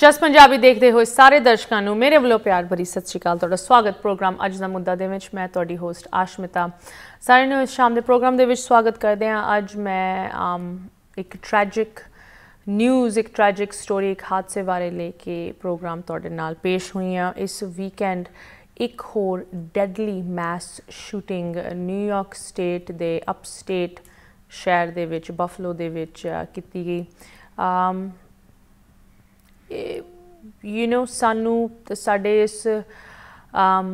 ਜਸ ਪੰਜਾਬੀ ਦੇਖਦੇ ਹੋਏ ਸਾਰੇ ਦਰਸ਼ਕਾਂ ਨੂੰ ਮੇਰੇ ਵੱਲੋਂ ਪਿਆਰ ਭਰੀ ਸਤਿ ਸ਼੍ਰੀ ਅਕਾਲ। ਤੁਹਾਡਾ ਸਵਾਗਤ ਪ੍ਰੋਗਰਾਮ ਅੱਜ ਦਾ ਮੁੱਦਾ ਦੇ ਵਿੱਚ ਮੈਂ ਤੁਹਾਡੀ ਹੋਸਟ ਆਸ਼ਮਿਤਾ। ਸਾਰਿਆਂ ਨੂੰ ਇਸ ਸ਼ਾਮ ਦੇ ਪ੍ਰੋਗਰਾਮ ਦੇ ਵਿੱਚ ਸਵਾਗਤ ਕਰਦੇ ਹਾਂ। ਅੱਜ ਮੈਂ ਇੱਕ ਟ੍ਰੈਜਿਕ ਨਿਊਜ਼ ਇੱਕ ਟ੍ਰੈਜਿਕ ਸਟੋਰੀ ਇੱਕ ਹਾਦਸੇ ਬਾਰੇ ਲੈ ਕੇ ਪ੍ਰੋਗਰਾਮ ਤੁਹਾਡੇ ਨਾਲ ਪੇਸ਼ ਹੋਈ ਹਾਂ। ਇਸ ਵੀਕਐਂਡ ਇੱਕ ਹੋਰ deadly mass shooting New York state ਦੇ ਅਪਸਟੇਟ ਸ਼ਹਿਰ ਦੇ ਵਿੱਚ ਬਫਲੋ ਦੇ ਵਿੱਚ ਕੀਤੀ ਗਈ। ਯੂ نو ਸਾਨੂੰ ਸਾਡੇ ਇਸ um,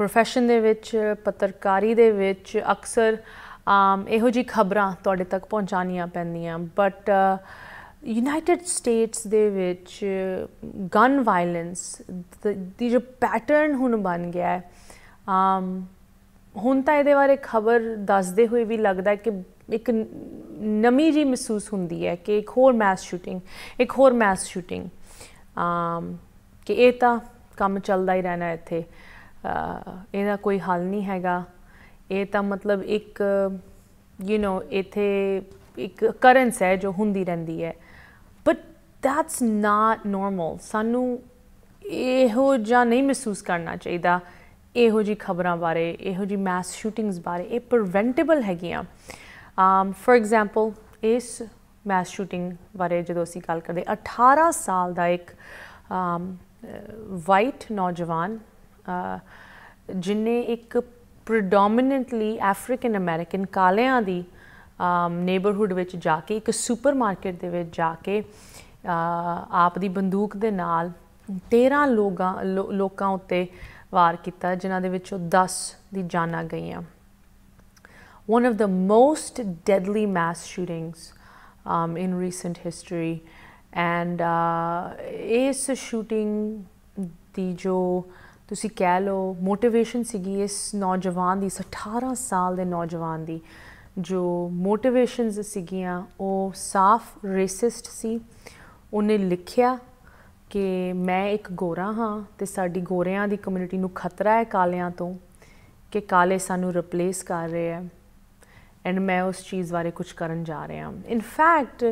profession ਦੇ ਵਿੱਚ, ਪੱਤਰਕਾਰੀ ਦੇ ਵਿੱਚ ਅਕਸਰ um, ਇਹੋ ਜੀ ਖਬਰਾਂ ਤੁਹਾਡੇ ਤੱਕ ਪਹੁੰਚਾਨੀਆਂ ਪੈਂਦੀਆਂ। ਬਟ ਯੂਨਾਈਟਿਡ ਸਟੇਟਸ ਦੇ ਵਿੱਚ ਗਨ ਵਾਇਲੈਂਸ ਦੀ ਜੋ ਪੈਟਰਨ ਹੁਣ ਬਣ ਗਿਆ ਹੈ um, ਹੁਣ ਤਾਂ ਇਹਦੇ ਬਾਰੇ ਖਬਰ ਦੱਸਦੇ ਹੋਏ ਵੀ ਲੱਗਦਾ ਕਿ ਇੱਕ ਨਮੀ ਜੀ ਮਹਿਸੂਸ ਹੁੰਦੀ ਹੈ ਕਿ ਇੱਕ ਹੋਰ ਮੈਸ ਸ਼ੂਟਿੰਗ ਇੱਕ ਹੋਰ ਮੈਸ ਸ਼ੂਟਿੰਗ ਕਿ ਇਹ ਤਾਂ ਕੰਮ ਚੱਲਦਾ ਹੀ ਰਹਿਣਾ ਇੱਥੇ। ਇਹਦਾ ਕੋਈ ਹੱਲ ਨਹੀਂ ਹੈਗਾ। ਇਹ ਤਾਂ ਮਤਲਬ ਇੱਕ ਯੂ نو ਇਥੇ ਇੱਕ ਕਰੰਸ ਹੈ ਜੋ ਹੁੰਦੀ ਰਹਿੰਦੀ ਹੈ। ਬਟ ਦੈਟਸ ਨਾਟ ਨਾਰਮਲ ਸਾਨੂੰ ਇਹੋ ਜਿਹਾ ਨਹੀਂ ਮਹਿਸੂਸ ਕਰਨਾ ਚਾਹੀਦਾ। ਇਹੋ ਜੀ ਖਬਰਾਂ ਬਾਰੇ, ਇਹੋ ਜੀ ਮੈਸ ਸ਼ੂਟਿੰਗਸ ਬਾਰੇ। ਇਹ ਪ੍ਰੀਵੈਂਟੇਬਲ ਹੈਗੀਆਂ। Um for example, ਇਸ ਮੈਸ ਸ਼ੂਟਿੰਗ ਬਾਰੇ ਜਦੋਂ ਅਸੀਂ ਗੱਲ ਕਰਦੇ 18 ਸਾਲ ਦਾ ਇੱਕ ਵਾਈਟ ਨੌਜਵਾਨ ਜਿਨੇ ਇੱਕ ਪ੍ਰੋਡੋਮਿਨੈਂਟਲੀ ਅਫਰੀਕਨ ਅਮਰੀਕਨ ਕਾਲਿਆਂ ਦੀ ਨੇਬਰਹੁੱਡ ਵਿੱਚ ਜਾ ਕੇ, ਇੱਕ ਸੁਪਰਮਾਰਕਟ ਦੇ ਵਿੱਚ ਜਾ ਕੇ ਆਪ ਦੀ ਬੰਦੂਕ ਦੇ ਨਾਲ 13 ਲੋਕਾਂ ਲੋਕਾਂ ਉੱਤੇ ਵਾਰ ਕੀਤਾ, ਜਿਨ੍ਹਾਂ ਦੇ ਵਿੱਚੋਂ 10 ਦੀ ਜਾਨਾਂ ਗਈਆਂ। One of the most deadly mass shootings um, in recent history. And uh, ਇਸ ਸ਼ੂਟਿੰਗ ਦੀ ਜੋ ਤੁਸੀਂ ਕਹਿ ਲਓ ਮੋਟੀਵੇਸ਼ਨ ਸੀਗੀ ਇਸ ਨੌਜਵਾਨ ਦੀ 18 ਸਾਲ ਦੇ ਨੌਜਵਾਨ ਦੀ ਜੋ ਮੋਟੀਵੇਸ਼ਨਸ ਸੀਗੀਆਂ ਉਹ ਸਾਫ਼ ਰੇਸਿਸਟ ਸੀ। ਉਹਨੇ ਲਿਖਿਆ ਕਿ ਮੈਂ ਇੱਕ ਗੋਰਾ ਹਾਂ ਤੇ ਸਾਡੀ ਗੋਰਿਆਂ ਦੀ ਕਮਿਊਨਿਟੀ ਨੂੰ ਖਤਰਾ ਹੈ ਕਾਲਿਆਂ ਤੋਂ ਕਿ ਕਾਲੇ ਸਾਨੂੰ ਰਿਪਲੇਸ ਕਰ ਰਹੇ ਹੈ। ਐਂਡ ਮੈਂ ਉਸ ਚੀਜ਼ ਬਾਰੇ ਕੁਝ ਕਰਨ ਜਾ ਰਿਹਾ ਹਾਂ ਇਨ ਫੈਕਟ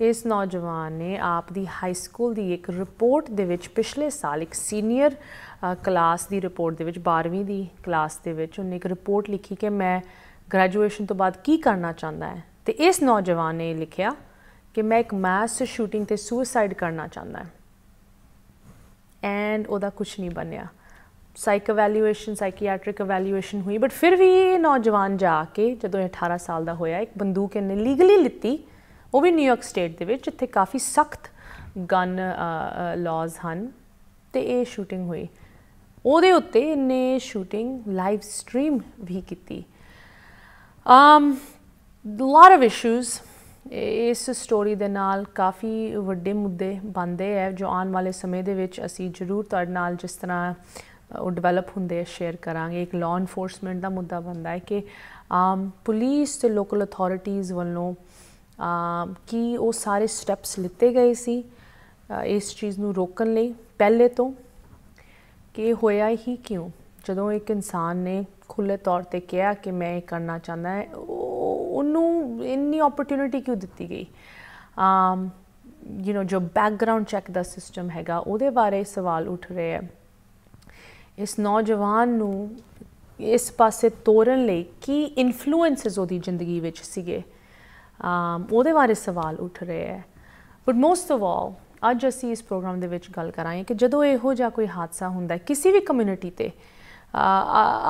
ਇਸ ਨੌਜਵਾਨ ਨੇ ਆਪ ਦੀ ਹਾਈ ਸਕੂਲ ਦੀ ਇੱਕ ਰਿਪੋਰਟ ਦੇ ਵਿੱਚ ਪਿਛਲੇ ਸਾਲ ਇੱਕ ਸੀਨੀਅਰ ਕਲਾਸ ਦੀ ਰਿਪੋਰਟ ਦੇ ਵਿੱਚ 12ਵੀਂ ਦੀ ਕਲਾਸ ਦੇ ਵਿੱਚ ਉਹਨੇ ਇੱਕ ਰਿਪੋਰਟ ਲਿਖੀ ਕਿ ਮੈਂ ਗ੍ਰੈਜੂਏਸ਼ਨ ਤੋਂ ਬਾਅਦ ਕੀ ਕਰਨਾ ਚਾਹੁੰਦਾ ਹੈ ਤੇ ਇਸ ਨੌਜਵਾਨ ਨੇ ਲਿਖਿਆ ਕਿ ਮੈਂ ਇੱਕ ਮੈਸ ਸ਼ੂਟਿੰਗ ਤੇ ਸੁਸਾਈਡ ਕਰਨਾ ਚਾਹੁੰਦਾ ਹਾਂ ਐਂਡ ਉਹਦਾ ਕੁਝ ਨਹੀਂ ਬਣਿਆ ਸਾਈਕ ਇਵੈਲੂਏਸ਼ਨ ਸਾਈਕੀਆਟ੍ਰਿਕ ਇਵੈਲੂਏਸ਼ਨ ਹੋਈ ਬਟ ਫਿਰ ਵੀ ਇਹ ਨੌਜਵਾਨ ਜਾ ਕੇ ਜਦੋਂ 18 ਸਾਲ ਦਾ ਹੋਇਆ, ਇੱਕ ਬੰਦੂਕ ਇਹਨੇ ਲੀਗਲੀ ਲਿੱਤੀ, ਉਹ ਵੀ ਨਿਊਯਾਰਕ ਸਟੇਟ ਦੇ ਵਿੱਚ, ਜਿੱਥੇ ਕਾਫੀ ਸਖਤ ਗਨ ਲਾਜ਼ ਹਨ, ਤੇ ਇਹ ਸ਼ੂਟਿੰਗ ਹੋਈ। ਉਹਦੇ ਉੱਤੇ ਇਹਨੇ ਸ਼ੂਟਿੰਗ ਲਾਈਵ ਸਟ੍ਰੀਮ ਵੀ ਕੀਤੀ। um lot of issues ਇਸ ਸਟੋਰੀ ਦੇ ਨਾਲ ਕਾਫੀ ਵੱਡੇ ਮੁੱਦੇ ਬੰਦੇ ਹੈ ਜੋ ਆਉਣ ਵਾਲੇ ਸਮੇਂ ਦੇ ਵਿੱਚ ਅਸੀਂ ਜ਼ਰੂਰ ਤੁਹਾਡੇ ਨਾਲ ਜਿਸ ਤਰ੍ਹਾਂ ਉਹ ਡਿਵੈਲਪ ਹੁੰਦੇ ਆ ਸ਼ੇਅਰ ਕਰਾਂਗੇ। ਇੱਕ ਲਾਅ ਇਨਫੋਰਸਮੈਂਟ ਦਾ ਮੁੱਦਾ ਬਣਦਾ ਹੈ ਕਿ, ਆਮ ਪੁਲਿਸ ਤੇ ਲੋਕਲ ਅਥਾਰਟੀਆਂ ਵੱਲੋਂ ਕੀ ਉਹ ਸਾਰੇ ਸਟੈਪਸ ਲਿੱਤੇ ਗਏ ਸੀ ਇਸ ਚੀਜ਼ ਨੂੰ ਰੋਕਣ ਲਈ? ਪਹਿਲੇ ਤੋਂ ਕਿ ਹੋਇਆ ਹੀ ਕਿਉਂ? ਜਦੋਂ ਇੱਕ ਇਨਸਾਨ ਨੇ ਖੁੱਲੇ ਤੌਰ ਤੇ ਕਿਹਾ ਕਿ ਮੈਂ ਇਹ ਕਰਨਾ ਚਾਹੁੰਦਾ ਹਾਂ ਉਹਨੂੰ ਇੰਨੀ ਓਪਰਚੁਨਿਟੀ ਕਿਉਂ ਦਿੱਤੀ ਗਈ? ਆਮ ਯੂ نو ਜੋ ਬੈਕਗ੍ਰਾਉਂਡ ਚੈੱਕ ਦਾ ਸਿਸਟਮ ਹੈਗਾ, ਉਹਦੇ ਬਾਰੇ ਸਵਾਲ ਉੱਠ ਰਹੇ ਹੈ ਇਸ ਨੌਜਵਾਨ ਨੂੰ ਇਸ ਪਾਸੇ ਤੋਰਨ ਲਈ ਕੀ ਇਨਫਲੂਐਂਸਸ ਉਹਦੀ ਜ਼ਿੰਦਗੀ ਵਿੱਚ ਸੀਗੇ? ਉਹਦੇ ਬਾਰੇ ਸਵਾਲ ਉੱਠ ਰਹੇ ਹੈ। ਬਟ ਮੋਸਟ ਆਫ ਆਲ ਅੱਜ ਅਸੀਂ ਇਸ ਪ੍ਰੋਗਰਾਮ ਦੇ ਵਿੱਚ ਗੱਲ ਕਰਾਂਗੇ ਕਿ ਜਦੋਂ ਇਹੋ ਜਿਹਾ ਕੋਈ ਹਾਦਸਾ ਹੁੰਦਾ ਹੈ, ਕਿਸੇ ਵੀ ਕਮਿਊਨਿਟੀ ਤੇ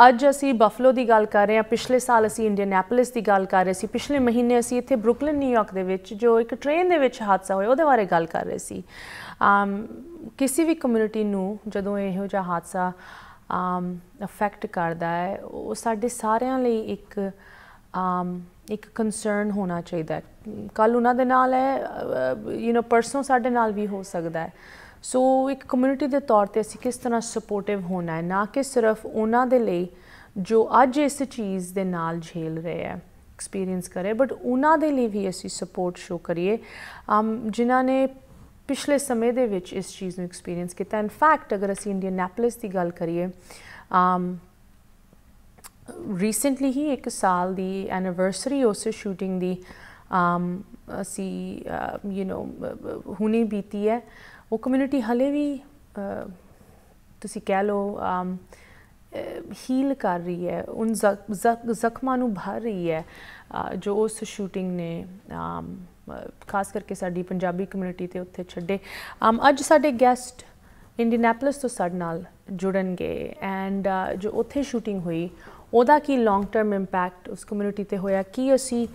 ਅੱਜ ਅਸੀਂ ਬਫਲੋ ਦੀ ਗੱਲ ਕਰ ਰਹੇ ਹਾਂ, ਪਿਛਲੇ ਸਾਲ ਅਸੀਂ ਇੰਡੀਅਨੈਪੋਲਿਸ ਦੀ ਗੱਲ ਕਰ ਰਹੇ ਸੀ, ਪਿਛਲੇ ਮਹੀਨੇ ਅਸੀਂ ਇੱਥੇ ਬਰੁਕਲਿਨ ਨਿਊਯਾਰਕ ਦੇ ਵਿੱਚ ਜੋ ਇੱਕ ਟ੍ਰੇਨ ਦੇ ਵਿੱਚ ਹਾਦਸਾ ਹੋਇਆ, ਉਹਦੇ ਬਾਰੇ ਗੱਲ ਕਰ ਰਹੇ ਸੀ। ਕਿਸੇ ਵੀ ਕਮਿਊਨਿਟੀ ਨੂੰ ਜਦੋਂ ਇਹੋ ਜਿਹਾ ਹਾਦਸਾ ਅਫੈਕਟ ਕਰਦਾ ਹੈ, ਉਹ ਸਾਡੇ ਸਾਰਿਆਂ ਲਈ ਇੱਕ ਅਮ ਇੱਕ ਕਨਸਰਨ ਹੋਣਾ ਚਾਹੀਦਾ ਹੈ। ਕੱਲ ਉਹਨਾਂ ਦੇ ਨਾਲ ਹੈ ਯੂ نو ਪਰਸੋਂ ਸਾਡੇ ਨਾਲ ਵੀ ਹੋ ਸਕਦਾ ਹੈ। ਸੋ ਇੱਕ ਕਮਿਊਨਿਟੀ ਦੇ ਤੌਰ ਤੇ ਅਸੀਂ ਕਿਸ ਤਰ੍ਹਾਂ ਸਪੋਰਟਿਵ ਹੋਣਾ ਹੈ, ਨਾ ਕਿ ਸਿਰਫ ਉਹਨਾਂ ਦੇ ਲਈ ਜੋ ਅੱਜ ਇਸ ਚੀਜ਼ ਦੇ ਨਾਲ ਝੇਲ ਰਹੇ ਹੈ ਐਕਸਪੀਰੀਅੰਸ ਕਰੇ ਬਟ ਉਹਨਾਂ ਦੇ ਲਈ ਵੀ ਅਸੀਂ ਸਪੋਰਟ ਸ਼ੋ ਕਰੀਏ। ਜਿਨ੍ਹਾਂ ਨੇ ਪਿਛਲੇ ਸਮੇਂ ਦੇ ਵਿੱਚ ਇਸ ਚੀਜ਼ ਨੂੰ ਐਕਸਪੀਰੀਅੰਸ ਕੀਤਾ। ਇਨ ਫੈਕਟ ਅਗਰ ਅਸੀਂ ਇੰਡੀਅਨੈਪੋਲਿਸ ਦੀ ਗੱਲ ਕਰੀਏ um, ਅਮ ਰੀਸੈਂਟਲੀ ਹੀ ਇੱਕ ਸਾਲ ਦੀ ਐਨੀਵਰਸਰੀ ਉਸ ਸ਼ੂਟਿੰਗ ਦੀ ਅਮ ਅਸੀਂ uh, ਯੂ نو ਹੁਣੇ ਬੀਤੀ ਹੈ। ਉਹ ਕਮਿਊਨਿਟੀ ਹਲੇ ਵੀ ਤੁਸੀਂ ਕਹਿ ਲਓ um, ਹੀਲ ਕਰ ਰਹੀ ਹੈ। ਉਨ ਜ਼ਖਮਾਂ ਨੂੰ ਭਰ ਰਹੀ ਹੈ ਜੋ ਉਸ ਸ਼ੂਟਿੰਗ ਨੇ ਖਾਸ ਕਰਕੇ ਸਾਡੀ ਪੰਜਾਬੀ ਕਮਿਊਨਿਟੀ ਤੇ ਉੱਥੇ ਛੱਡੇ। ਅੱਜ ਸਾਡੇ ਗੈਸਟ ਇੰਡੀਨੈਪਲਿਸ ਤੋਂ ਸਾਡੇ ਨਾਲ ਜੁੜਨਗੇ ਐਂਡ ਜੋ ਉੱਥੇ ਸ਼ੂਟਿੰਗ ਹੋਈ, ਉਹਦਾ ਕੀ ਲੌਂਗ ਟਰਮ ਇੰਪੈਕਟ ਉਸ ਕਮਿਊਨਿਟੀ ਤੇ ਹੋਇਆ, ਕੀ ਅਸੀਂ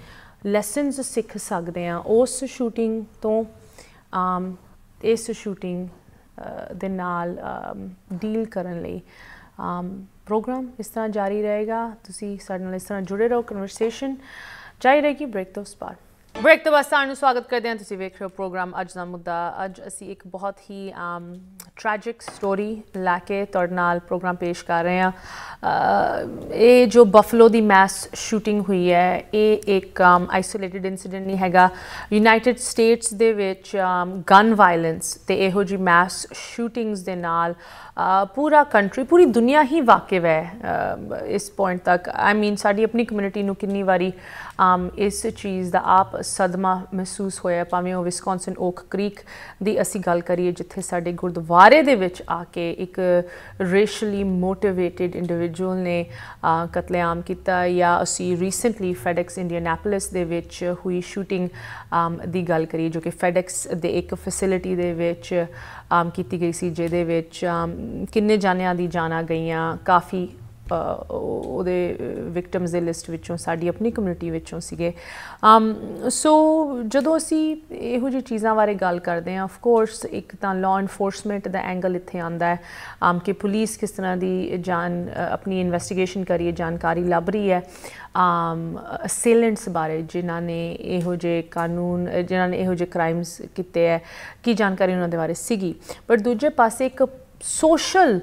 ਲੈਸਨਸ ਸਿੱਖ ਸਕਦੇ ਆ ਉਸ ਸ਼ੂਟਿੰਗ ਤੋਂ? ਇਸ ਸ਼ੂਟਿੰਗ ਦੇ ਨਾਲ ਡੀਲ ਕਰਨ ਲਈ। ਪ੍ਰੋਗਰਾਮ ਇਸ ਤਰ੍ਹਾਂ ਜਾਰੀ ਰਹੇਗਾ। ਤੁਸੀਂ ਸਾਡੇ ਨਾਲ ਇਸ ਤਰ੍ਹਾਂ ਜੁੜੇ ਰਹੋ ਕਨਵਰਸੇਸ਼ਨ ਜਾਰੀ ਰਹੇਗੀ ਬ੍ਰੇਕ ਤੋਂ ਬਾਅਦ ਬ੍ਰੇਕ ਤੋਂ ਬਾਅਦ ਸਾਨੂੰ ਸਵਾਗਤ ਕਰਦੇ ਹਾਂ। ਤੁਸੀਂ ਵੇਖ ਰਹੇ ਹੋ ਪ੍ਰੋਗਰਾਮ ਅੱਜ ਦਾ ਮੁੱਦਾ। ਅੱਜ ਅਸੀਂ ਇੱਕ ਬਹੁਤ ਹੀ ਟ੍ਰੈਜਿਕ ਸਟੋਰੀ ਲੈ ਕੇ ਤੁਹਾਡੇ ਨਾਲ ਪ੍ਰੋਗਰਾਮ ਪੇਸ਼ ਕਰ ਰਹੇ ਹਾਂ। ਇਹ ਜੋ ਬਫਲੋ ਦੀ ਮੈਸ ਸ਼ੂਟਿੰਗ ਹੋਈ ਹੈ, ਇਹ ਇੱਕ ਆਈਸੋਲੇਟਿਡ ਇਨਸੀਡੈਂਟ ਨਹੀਂ ਹੈਗਾ। ਯੂਨਾਈਟਿਡ ਸਟੇਟਸ ਦੇ ਵਿੱਚ ਗਨ ਵਾਇਲੈਂਸ ਤੇ ਇਹੋ ਜੀ ਮੈਸ ਸ਼ੂਟਿੰਗਸ ਦੇ ਨਾਲ ਪੂਰਾ ਕੰਟਰੀ ਪੂਰੀ ਦੁਨੀਆ ਹੀ ਵਾਕਿਫ ਹੈ ਇਸ ਪੁਆਇੰਟ ਤੱਕ। ਆਈ ਮੀਨ ਸਾਡੀ ਆਪਣੀ ਕਮਿਊਨਿਟੀ ਨੂੰ ਕਿੰਨੀ ਵਾਰੀ Um, ਇਸ ਚੀਜ਼ ਦਾ ਆਪ ਸਦਮਾ ਮਹਿਸੂਸ ਹੋਇਆ ਭਾਵੇਂ ਉਹ ਵਿਸਕੌਨਸਨ ਓਕ ਕ੍ਰੀਕ ਦੀ ਅਸੀਂ ਗੱਲ ਕਰੀਏ, ਜਿੱਥੇ ਸਾਡੇ ਗੁਰਦੁਆਰੇ ਦੇ ਵਿੱਚ ਆ ਕੇ ਇੱਕ ਰੇਸ਼ਲੀ ਮੋਟੀਵੇਟਿਡ ਇੰਡੀਵਿਜੂਅਲ ਨੇ ਕਤਲੇਆਮ ਕੀਤਾ ਜਾਂ ਅਸੀਂ ਰੀਸੈਂਟਲੀ ਫੈਡੈਕਸ ਇੰਡੀਆਨਾਪੋਲਿਸ ਦੇ ਵਿੱਚ ਹੋਈ ਸ਼ੂਟਿੰਗ ਦੀ ਗੱਲ ਕਰੀਏ, ਜੋ ਕਿ ਫੈਡੈਕਸ ਦੇ ਇੱਕ ਫੈਸਿਲਿਟੀ ਦੇ ਵਿੱਚ ਕੀਤੀ ਗਈ ਸੀ, ਜਿਹਦੇ ਵਿੱਚ ਕਿੰਨੇ ਜਾਨਿਆਂ ਦੀ ਜਾਨਾਂ ਗਈਆਂ, ਕਾਫੀ ਉਹਦੇ ਵਿਕਟਮਸ ਦੇ ਲਿਸਟ ਵਿੱਚੋਂ, ਸਾਡੀ ਆਪਣੀ ਕਮਿਊਨਿਟੀ ਵਿੱਚੋਂ ਸੀਗੇ। ਸੋ ਜਦੋਂ ਅਸੀਂ ਇਹੋ ਜਿਹੀ ਚੀਜ਼ਾਂ ਬਾਰੇ ਗੱਲ ਕਰਦੇ ਹਾਂ ਆਫ ਕੋਰਸ ਇੱਕ ਤਾਂ ਲਾਅ ਐਨਫੋਰਸਮੈਂਟ ਦਾ ਐਂਗਲ ਇੱਥੇ ਆਂਦਾ ਹੈ। ਆਮ ਕਿ ਪੁਲਿਸ ਕਿਸ ਤਰ੍ਹਾਂ ਦੀ ਜਾਨ ਆਪਣੀ ਇਨਵੈਸਟੀਗੇਸ਼ਨ ਕਰੀਏ, ਜਾਣਕਾਰੀ ਲੱਭ ਰਹੀ ਹੈ। ਆਮ ਅਸੇਲੈਂਟਸ ਬਾਰੇ, ਜਿਨ੍ਹਾਂ ਨੇ ਇਹੋ ਜਿਹੇ ਕਾਨੂੰਨ, ਜਿਨ੍ਹਾਂ ਨੇ ਇਹੋ ਜਿਹੇ ਕ੍ਰਾਈਮਸ ਕੀਤੇ ਹੈ, ਕੀ ਜਾਣਕਾਰੀ ਉਹਨਾਂ ਦੇ ਬਾਰੇ ਸੀਗੀ। ਪਰ ਦੂਜੇ ਪਾਸੇ ਇੱਕ ਸੋਸ਼ਲ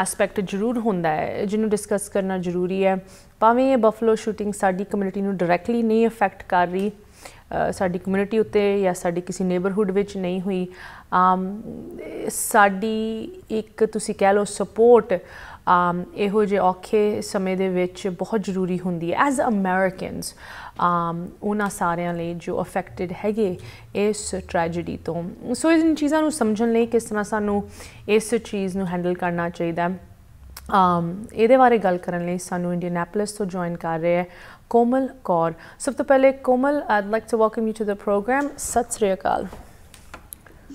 ਐਸਪੈਕਟ ਜ਼ਰੂਰ ਹੁੰਦਾ ਹੈ, ਜਿਹਨੂੰ ਡਿਸਕਸ ਕਰਨਾ ਜ਼ਰੂਰੀ ਹੈ। ਭਾਵੇਂ ਇਹ ਬਫਲੋ ਸ਼ੂਟਿੰਗ ਸਾਡੀ ਕਮਿਊਨਿਟੀ ਨੂੰ ਡਾਇਰੈਕਟਲੀ ਨਹੀਂ ਅਫੈਕਟ ਕਰ ਰਹੀ ਸਾਡੀ ਕਮਿਊਨਿਟੀ ਉੱਤੇ ਜਾਂ ਸਾਡੀ ਕਿਸੇ ਨੇਬਰਹੁੱਡ ਵਿੱਚ ਨਹੀਂ ਹੋਈ ਸਾਡੀ ਇੱਕ ਤੁਸੀਂ ਕਹਿ ਲਓ ਸਪੋਰਟ ਇਹੋ ਜਿਹੇ ਔਖੇ ਸਮੇਂ ਦੇ ਵਿੱਚ ਬਹੁਤ ਜ਼ਰੂਰੀ ਹੁੰਦੀ ਹੈ। ਐਜ਼ ਅਮਰੀਕਨਸ ਉਹਨਾਂ ਸਾਰਿਆਂ ਲਈ ਜੋ ਅਫੈਕਟਡ ਹੈਗੇ ਇਸ ਟ੍ਰੈਜੇਡੀ ਤੋਂ। ਸੋ ਇਹਨਾਂ ਚੀਜ਼ਾਂ ਨੂੰ ਸਮਝਣ ਲਈ ਕਿਸ ਤਰ੍ਹਾਂ ਸਾਨੂੰ ਇਸ ਚੀਜ਼ ਨੂੰ ਹੈਂਡਲ ਕਰਨਾ ਚਾਹੀਦਾ ਹੈ। ਇਹਦੇ ਬਾਰੇ ਗੱਲ ਕਰਨ ਲਈ ਸਾਨੂੰ ਇੰਡੀਅਨੈਪੋਲਿਸ ਤੋਂ ਜੁਆਇਨ ਕਰ ਰਹੇ ਹੈ ਕੋਮਲ ਕੌਰ। ਸਭ ਤੋਂ ਪਹਿਲੇ Komal I'd like to welcome you to the programme ਸਤਿ ਸ੍ਰੀ ਅਕਾਲ।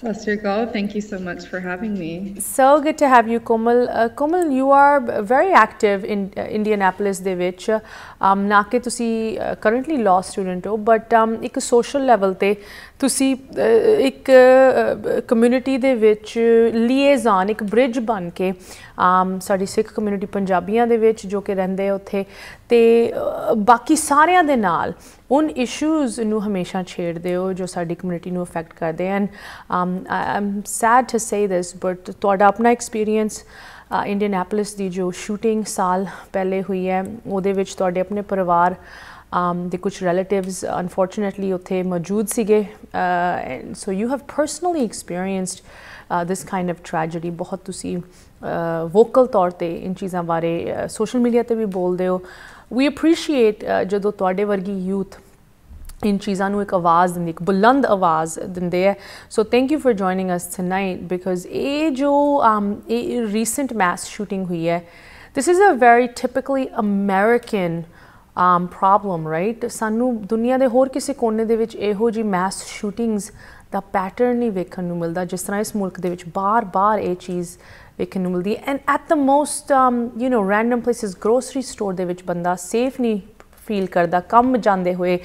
Sasrikal, thank you so much for having me. So good to have you, Komal. Uh, Komal, you are very active in uh, Indianapolis ਦੇ ਵਿੱਚ। ਨਾ ਕਿ ਤੁਸੀਂ currently law student ਹੋ but um, ਇੱਕ social level ਤੇ ਤੁਸੀਂ ਇੱਕ ਕਮਿਊਨਿਟੀ ਦੇ ਵਿੱਚ ਲੀਏਜ਼ਾਨ ਇੱਕ ਬ੍ਰਿਜ ਬਣ ਕੇ ਆਮ ਸਾਡੀ ਸਿੱਖ ਕਮਿਊਨਿਟੀ ਪੰਜਾਬੀਆਂ ਦੇ ਵਿੱਚ ਜੋ ਕਿ ਰਹਿੰਦੇ ਉੱਥੇ ਤੇ ਬਾਕੀ ਸਾਰਿਆਂ ਦੇ ਨਾਲ ਉਨ ਇਸ਼ੂਜ਼ ਨੂੰ ਹਮੇਸ਼ਾ ਛੇੜਦੇ ਹੋ ਜੋ ਸਾਡੀ ਕਮਿਊਨਿਟੀ ਨੂੰ ਅਫੈਕਟ ਕਰਦੇ ਹਨ ਆਮ I am sad to say this but ਤੁਹਾਡਾ ਆਪਣਾ ਐਕਸਪੀਰੀਅੰਸ ਇੰਡੀਅਨੈਪੋਲਿਸ ਦੀ ਜੋ ਸ਼ੂਟਿੰਗ ਸਾਲ ਪਹਿਲੇ ਹੋਈ ਹੈ, ਉਹਦੇ ਵਿੱਚ ਤੁਹਾਡੇ ਆਪਣੇ ਪਰਿਵਾਰ ਦੇ ਕੁਝ ਰਿਲੇਟਿਵਸ ਅਨਫੋਰਚੂਨੇਟਲੀ ਉੱਥੇ ਮੌਜੂਦ ਸੀਗੇ। And so you have personally experienced this kind of tragedy ਬਹੁਤ ਤੁਸੀਂ ਵੋਕਲ ਤੌਰ ਤੇ ਇਨ ਚੀਜ਼ਾਂ ਬਾਰੇ ਸੋਸ਼ਲ ਮੀਡੀਆ ਤੇ ਵੀ ਬੋਲਦੇ ਹੋ। ਵੀ ਅਪਰੀਸ਼ੀਏਟ ਜਦੋਂ ਤੁਹਾਡੇ ਵਰਗੀ ਯੂਥ ਇਨ ਚੀਜ਼ਾਂ ਨੂੰ ਇੱਕ ਆਵਾਜ਼ ਦਿੰਦੀ ਇੱਕ ਬੁਲੰਦ ਆਵਾਜ਼ ਦਿੰਦੇ ਹੈ so thank you for joining us tonight because ਇਹ ਜੋ um, ਇਹ ਰੀਸੈਂਟ ਮੈਸ ਸ਼ੂਟਿੰਗ ਹੋਈ ਹੈ this is a very typically American um, problem, right? ਸਾਨੂੰ ਦੁਨੀਆ ਦੇ ਹੋਰ ਕਿਸੇ ਕੋਨੇ ਦੇ ਵਿੱਚ ਇਹੋ ਜੀ ਮੈਸ ਸ਼ੂਟਿੰਗਸ ਦਾ ਪੈਟਰਨ ਨਹੀਂ ਵੇਖਣ ਨੂੰ ਮਿਲਦਾ ਜਿਸ ਤਰ੍ਹਾਂ ਇਸ ਮੁਲਕ ਦੇ ਵਿੱਚ ਬਾਰ-ਬਾਰ ਇਹ ਚੀਜ਼ ਵੇਖਣ ਨੂੰ ਮਿਲਦੀ and at the most you know random places grocery store ਦੇ ਵਿੱਚ ਬੰਦਾ ਸੇਫ ਨਹੀਂ ਫੀਲ ਕਰਦਾ ਕੰਮ ਜਾਂਦੇ ਹੋਏ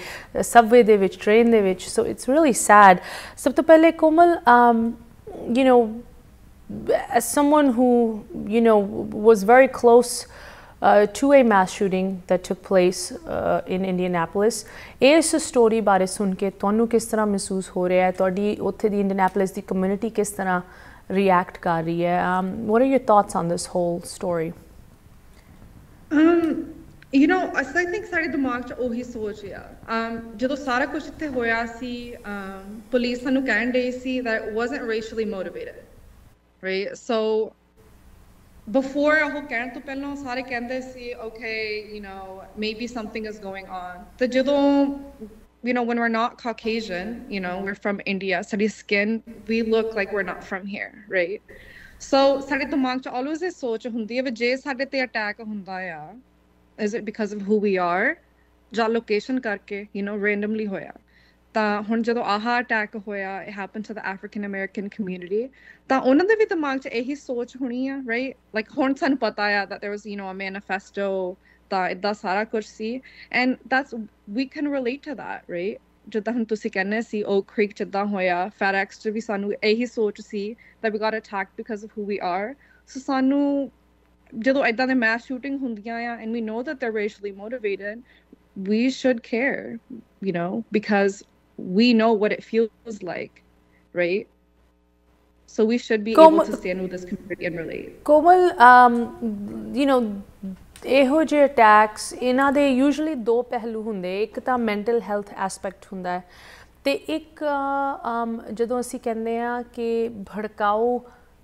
ਸਬਵੇ ਦੇ ਵਿੱਚ ਟ੍ਰੇਨ ਦੇ ਵਿੱਚ ਸੋ ਇਟਸ ਰੀਲੀ ਸੈਡ ਸਭ ਤੋਂ ਪਹਿਲੇ Komal you know as someone who you know was very close uh, to a mass shooting that took place uh, in Indianapolis ਇਸ ਸਟੋਰੀ ਬਾਰੇ ਸੁਣ ਕੇ ਤੁਹਾਨੂੰ ਕਿਸ ਤਰ੍ਹਾਂ ਮਹਿਸੂਸ ਹੋ ਰਿਹਾ ਹੈ ਤੁਹਾਡੀ ਉੱਥੇ ਦੀ ਇੰਡੀਅਨਾਪੋਲਿਸ ਦੀ ਕਮਿਊਨਿਟੀ ਕਿਸ ਤਰ੍ਹਾਂ react ਕਰ ਰਹੀ ਹੈ um, what are your thoughts on this whole story um you know ਅਸਾਂ ਥਿੰਕ ਸਾਡੇ ਦਿਮਾਗ 'ਚ ਉਹੀ ਸੋਚ ਆ um ਜਦੋਂ ਸਾਰਾ ਕੁਝ ਇੱਥੇ ਹੋਇਆ ਸੀ um ਪੁਲਿਸ ਸਾਨੂੰ ਕਹਿਣ ਡਈ ਸੀ that it wasn't racially motivated right so before ਉਹ ਕਹਿਣ ਤੋਂ ਪਹਿਲਾਂ ਸਾਰੇ ਕਹਿੰਦੇ ਸੀ okay you know maybe something is going on ਤੇ ਜਦੋਂ you know, when we're not Caucasian, you know, we're from India, study skin, we look like we're not from here, right? So ਸਾਡੇ ਦਿਮਾਗ 'ਚ always ਇਹ ਸੋਚ ਹੁੰਦੀ ਹੈ ਵੀ ਜੇ ਸਾਡੇ ਤੇ ਅਟੈਕ ਹੁੰਦਾ ਆ is it because of who we are ਜਾਂ ਲੋਕੇਸ਼ਨ ਕਰਕੇ ਯੂ نو ਰੈਂਡਮਲੀ ਹੋਇਆ ਤਾਂ ਹੁਣ ਜਦੋਂ ਆਹਾ ਅਟੈਕ ਹੋਇਆ it happen to the African American community ਤਾਂ ਉਹਨਾਂ ਦੇ ਵੀ ਦਿਮਾਗ 'ਚ ਇਹੀ ਸੋਚ ਹੋਣੀ ਆ ਰਾਈਟ ਲਾਈਕ ਹੁਣ ਸਾਨੂੰ ਪਤਾ ਆ that there was you know a manifesto ਤਾਂ ਇਦਾਂ ਸਾਰਾ ਕੁਝ ਸੀ and that's we can relate to that right ਜਿੱਦਾਂ ਹੁਣ ਤੁਸੀਂ ਕਹਿੰਦੇ ਸੀ ਉਹ ਕ੍ਰੀਕ ਜਿੱਦਾਂ ਹੋਇਆ ਫੈਰੈਕਸ 'ਚ ਵੀ ਸਾਨੂੰ ਇਹੀ ਸੋਚ ਸੀ that we got attacked because of who we are so ਸਾਨੂੰ ਜਦੋਂ ਇਦਾਂ ਦੇ mass shooting ਹੁੰਦੀਆਂ ਆ and we know that they're racially motivated we should care you know because we know what it feels like right so we should be Kom- able to stand with this community and relate Komal um, you know ਇਹੋ ਜਿਹੇ attacks ਇਹਨਾਂ ਦੇ usually ਦੋ ਪਹਿਲੂ ਹੁੰਦੇ ਇੱਕ ਤਾਂ mental health aspect ਹੁੰਦਾ ਹੈ ਤੇ ਇੱਕ um, ਜਦੋਂ ਅਸੀਂ ਕਹਿੰਦੇ ਆ ਕਿ ਭੜਕਾਊ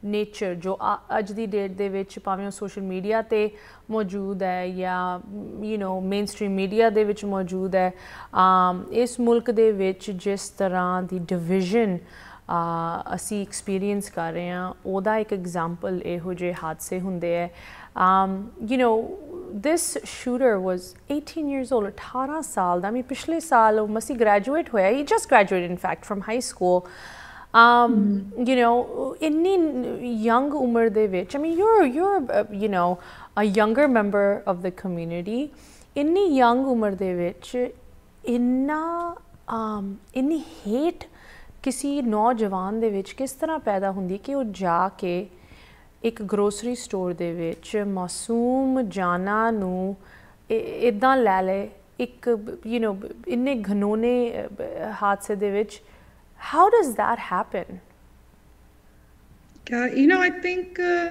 ਨੇਚਰ ਜੋ ਅ- ਅੱਜ ਦੀ ਡੇਟ ਦੇ ਵਿੱਚ ਭਾਵੇਂ ਉਹ ਸੋਸ਼ਲ ਮੀਡੀਆ ਤੇ ਮੌਜੂਦ ਹੈ ਜਾਂ ਯੂ نو ਮੇਨਸਟ੍ਰੀਮ ਮੀਡੀਆ ਦੇ ਵਿੱਚ ਮੌਜੂਦ ਹੈ ਇਸ ਮੁਲਕ ਦੇ ਵਿੱਚ ਜਿਸ ਤਰ੍ਹਾਂ ਦੀ ਡਿਵੀਜ਼ਨ ਅਸੀਂ ਐਕਸਪੀਰੀਅੰਸ ਕਰ ਰਹੇ ਹਾਂ ਉਹਦਾ ਇੱਕ ਐਗਜ਼ਾਮਪਲ ਇਹੋ ਜਿਹੇ ਹਾਦਸੇ ਹੁੰਦੇ ਹੈ। um, you know this shooter was 18 years old 18 ਸਾਲ ਦਾ ਮੈਂ ਪਿਛਲੇ ਸਾਲ ਉਹ ਮਸੀ ਗ੍ਰੈਜੂਏਟ ਹੋਇਆ ਹੀ just graduate in fact from high school um, you know ਇੰਨੀ young ਉਮਰ ਦੇ ਵਿੱਚ I mean you're you're uh, you know a younger member of the community. ਇੰਨੀ young ਉਮਰ ਦੇ ਵਿੱਚ ਇੰਨਾ um, ਇੰਨੀ hate ਕਿਸੇ ਨੌਜਵਾਨ ਦੇ ਵਿੱਚ ਕਿਸ ਤਰ੍ਹਾਂ ਪੈਦਾ ਹੁੰਦੀ ਕਿ ਉਹ ਜਾ ਕੇ ਇੱਕ ਗਰੋਸਰੀ ਸਟੋਰ ਦੇ ਵਿੱਚ ਮਾਸੂਮ ਜਾਨਾ ਨੂੰ ਇਦਾਂ ਲੈ ਲੈ ਇੱਕ ਯੂ نو ਇੰਨੇ ਘਨੋਨੇ ਹਾਦਸੇ ਦੇ ਵਿੱਚ How does that happen? Yeah, you know, I think. Uh,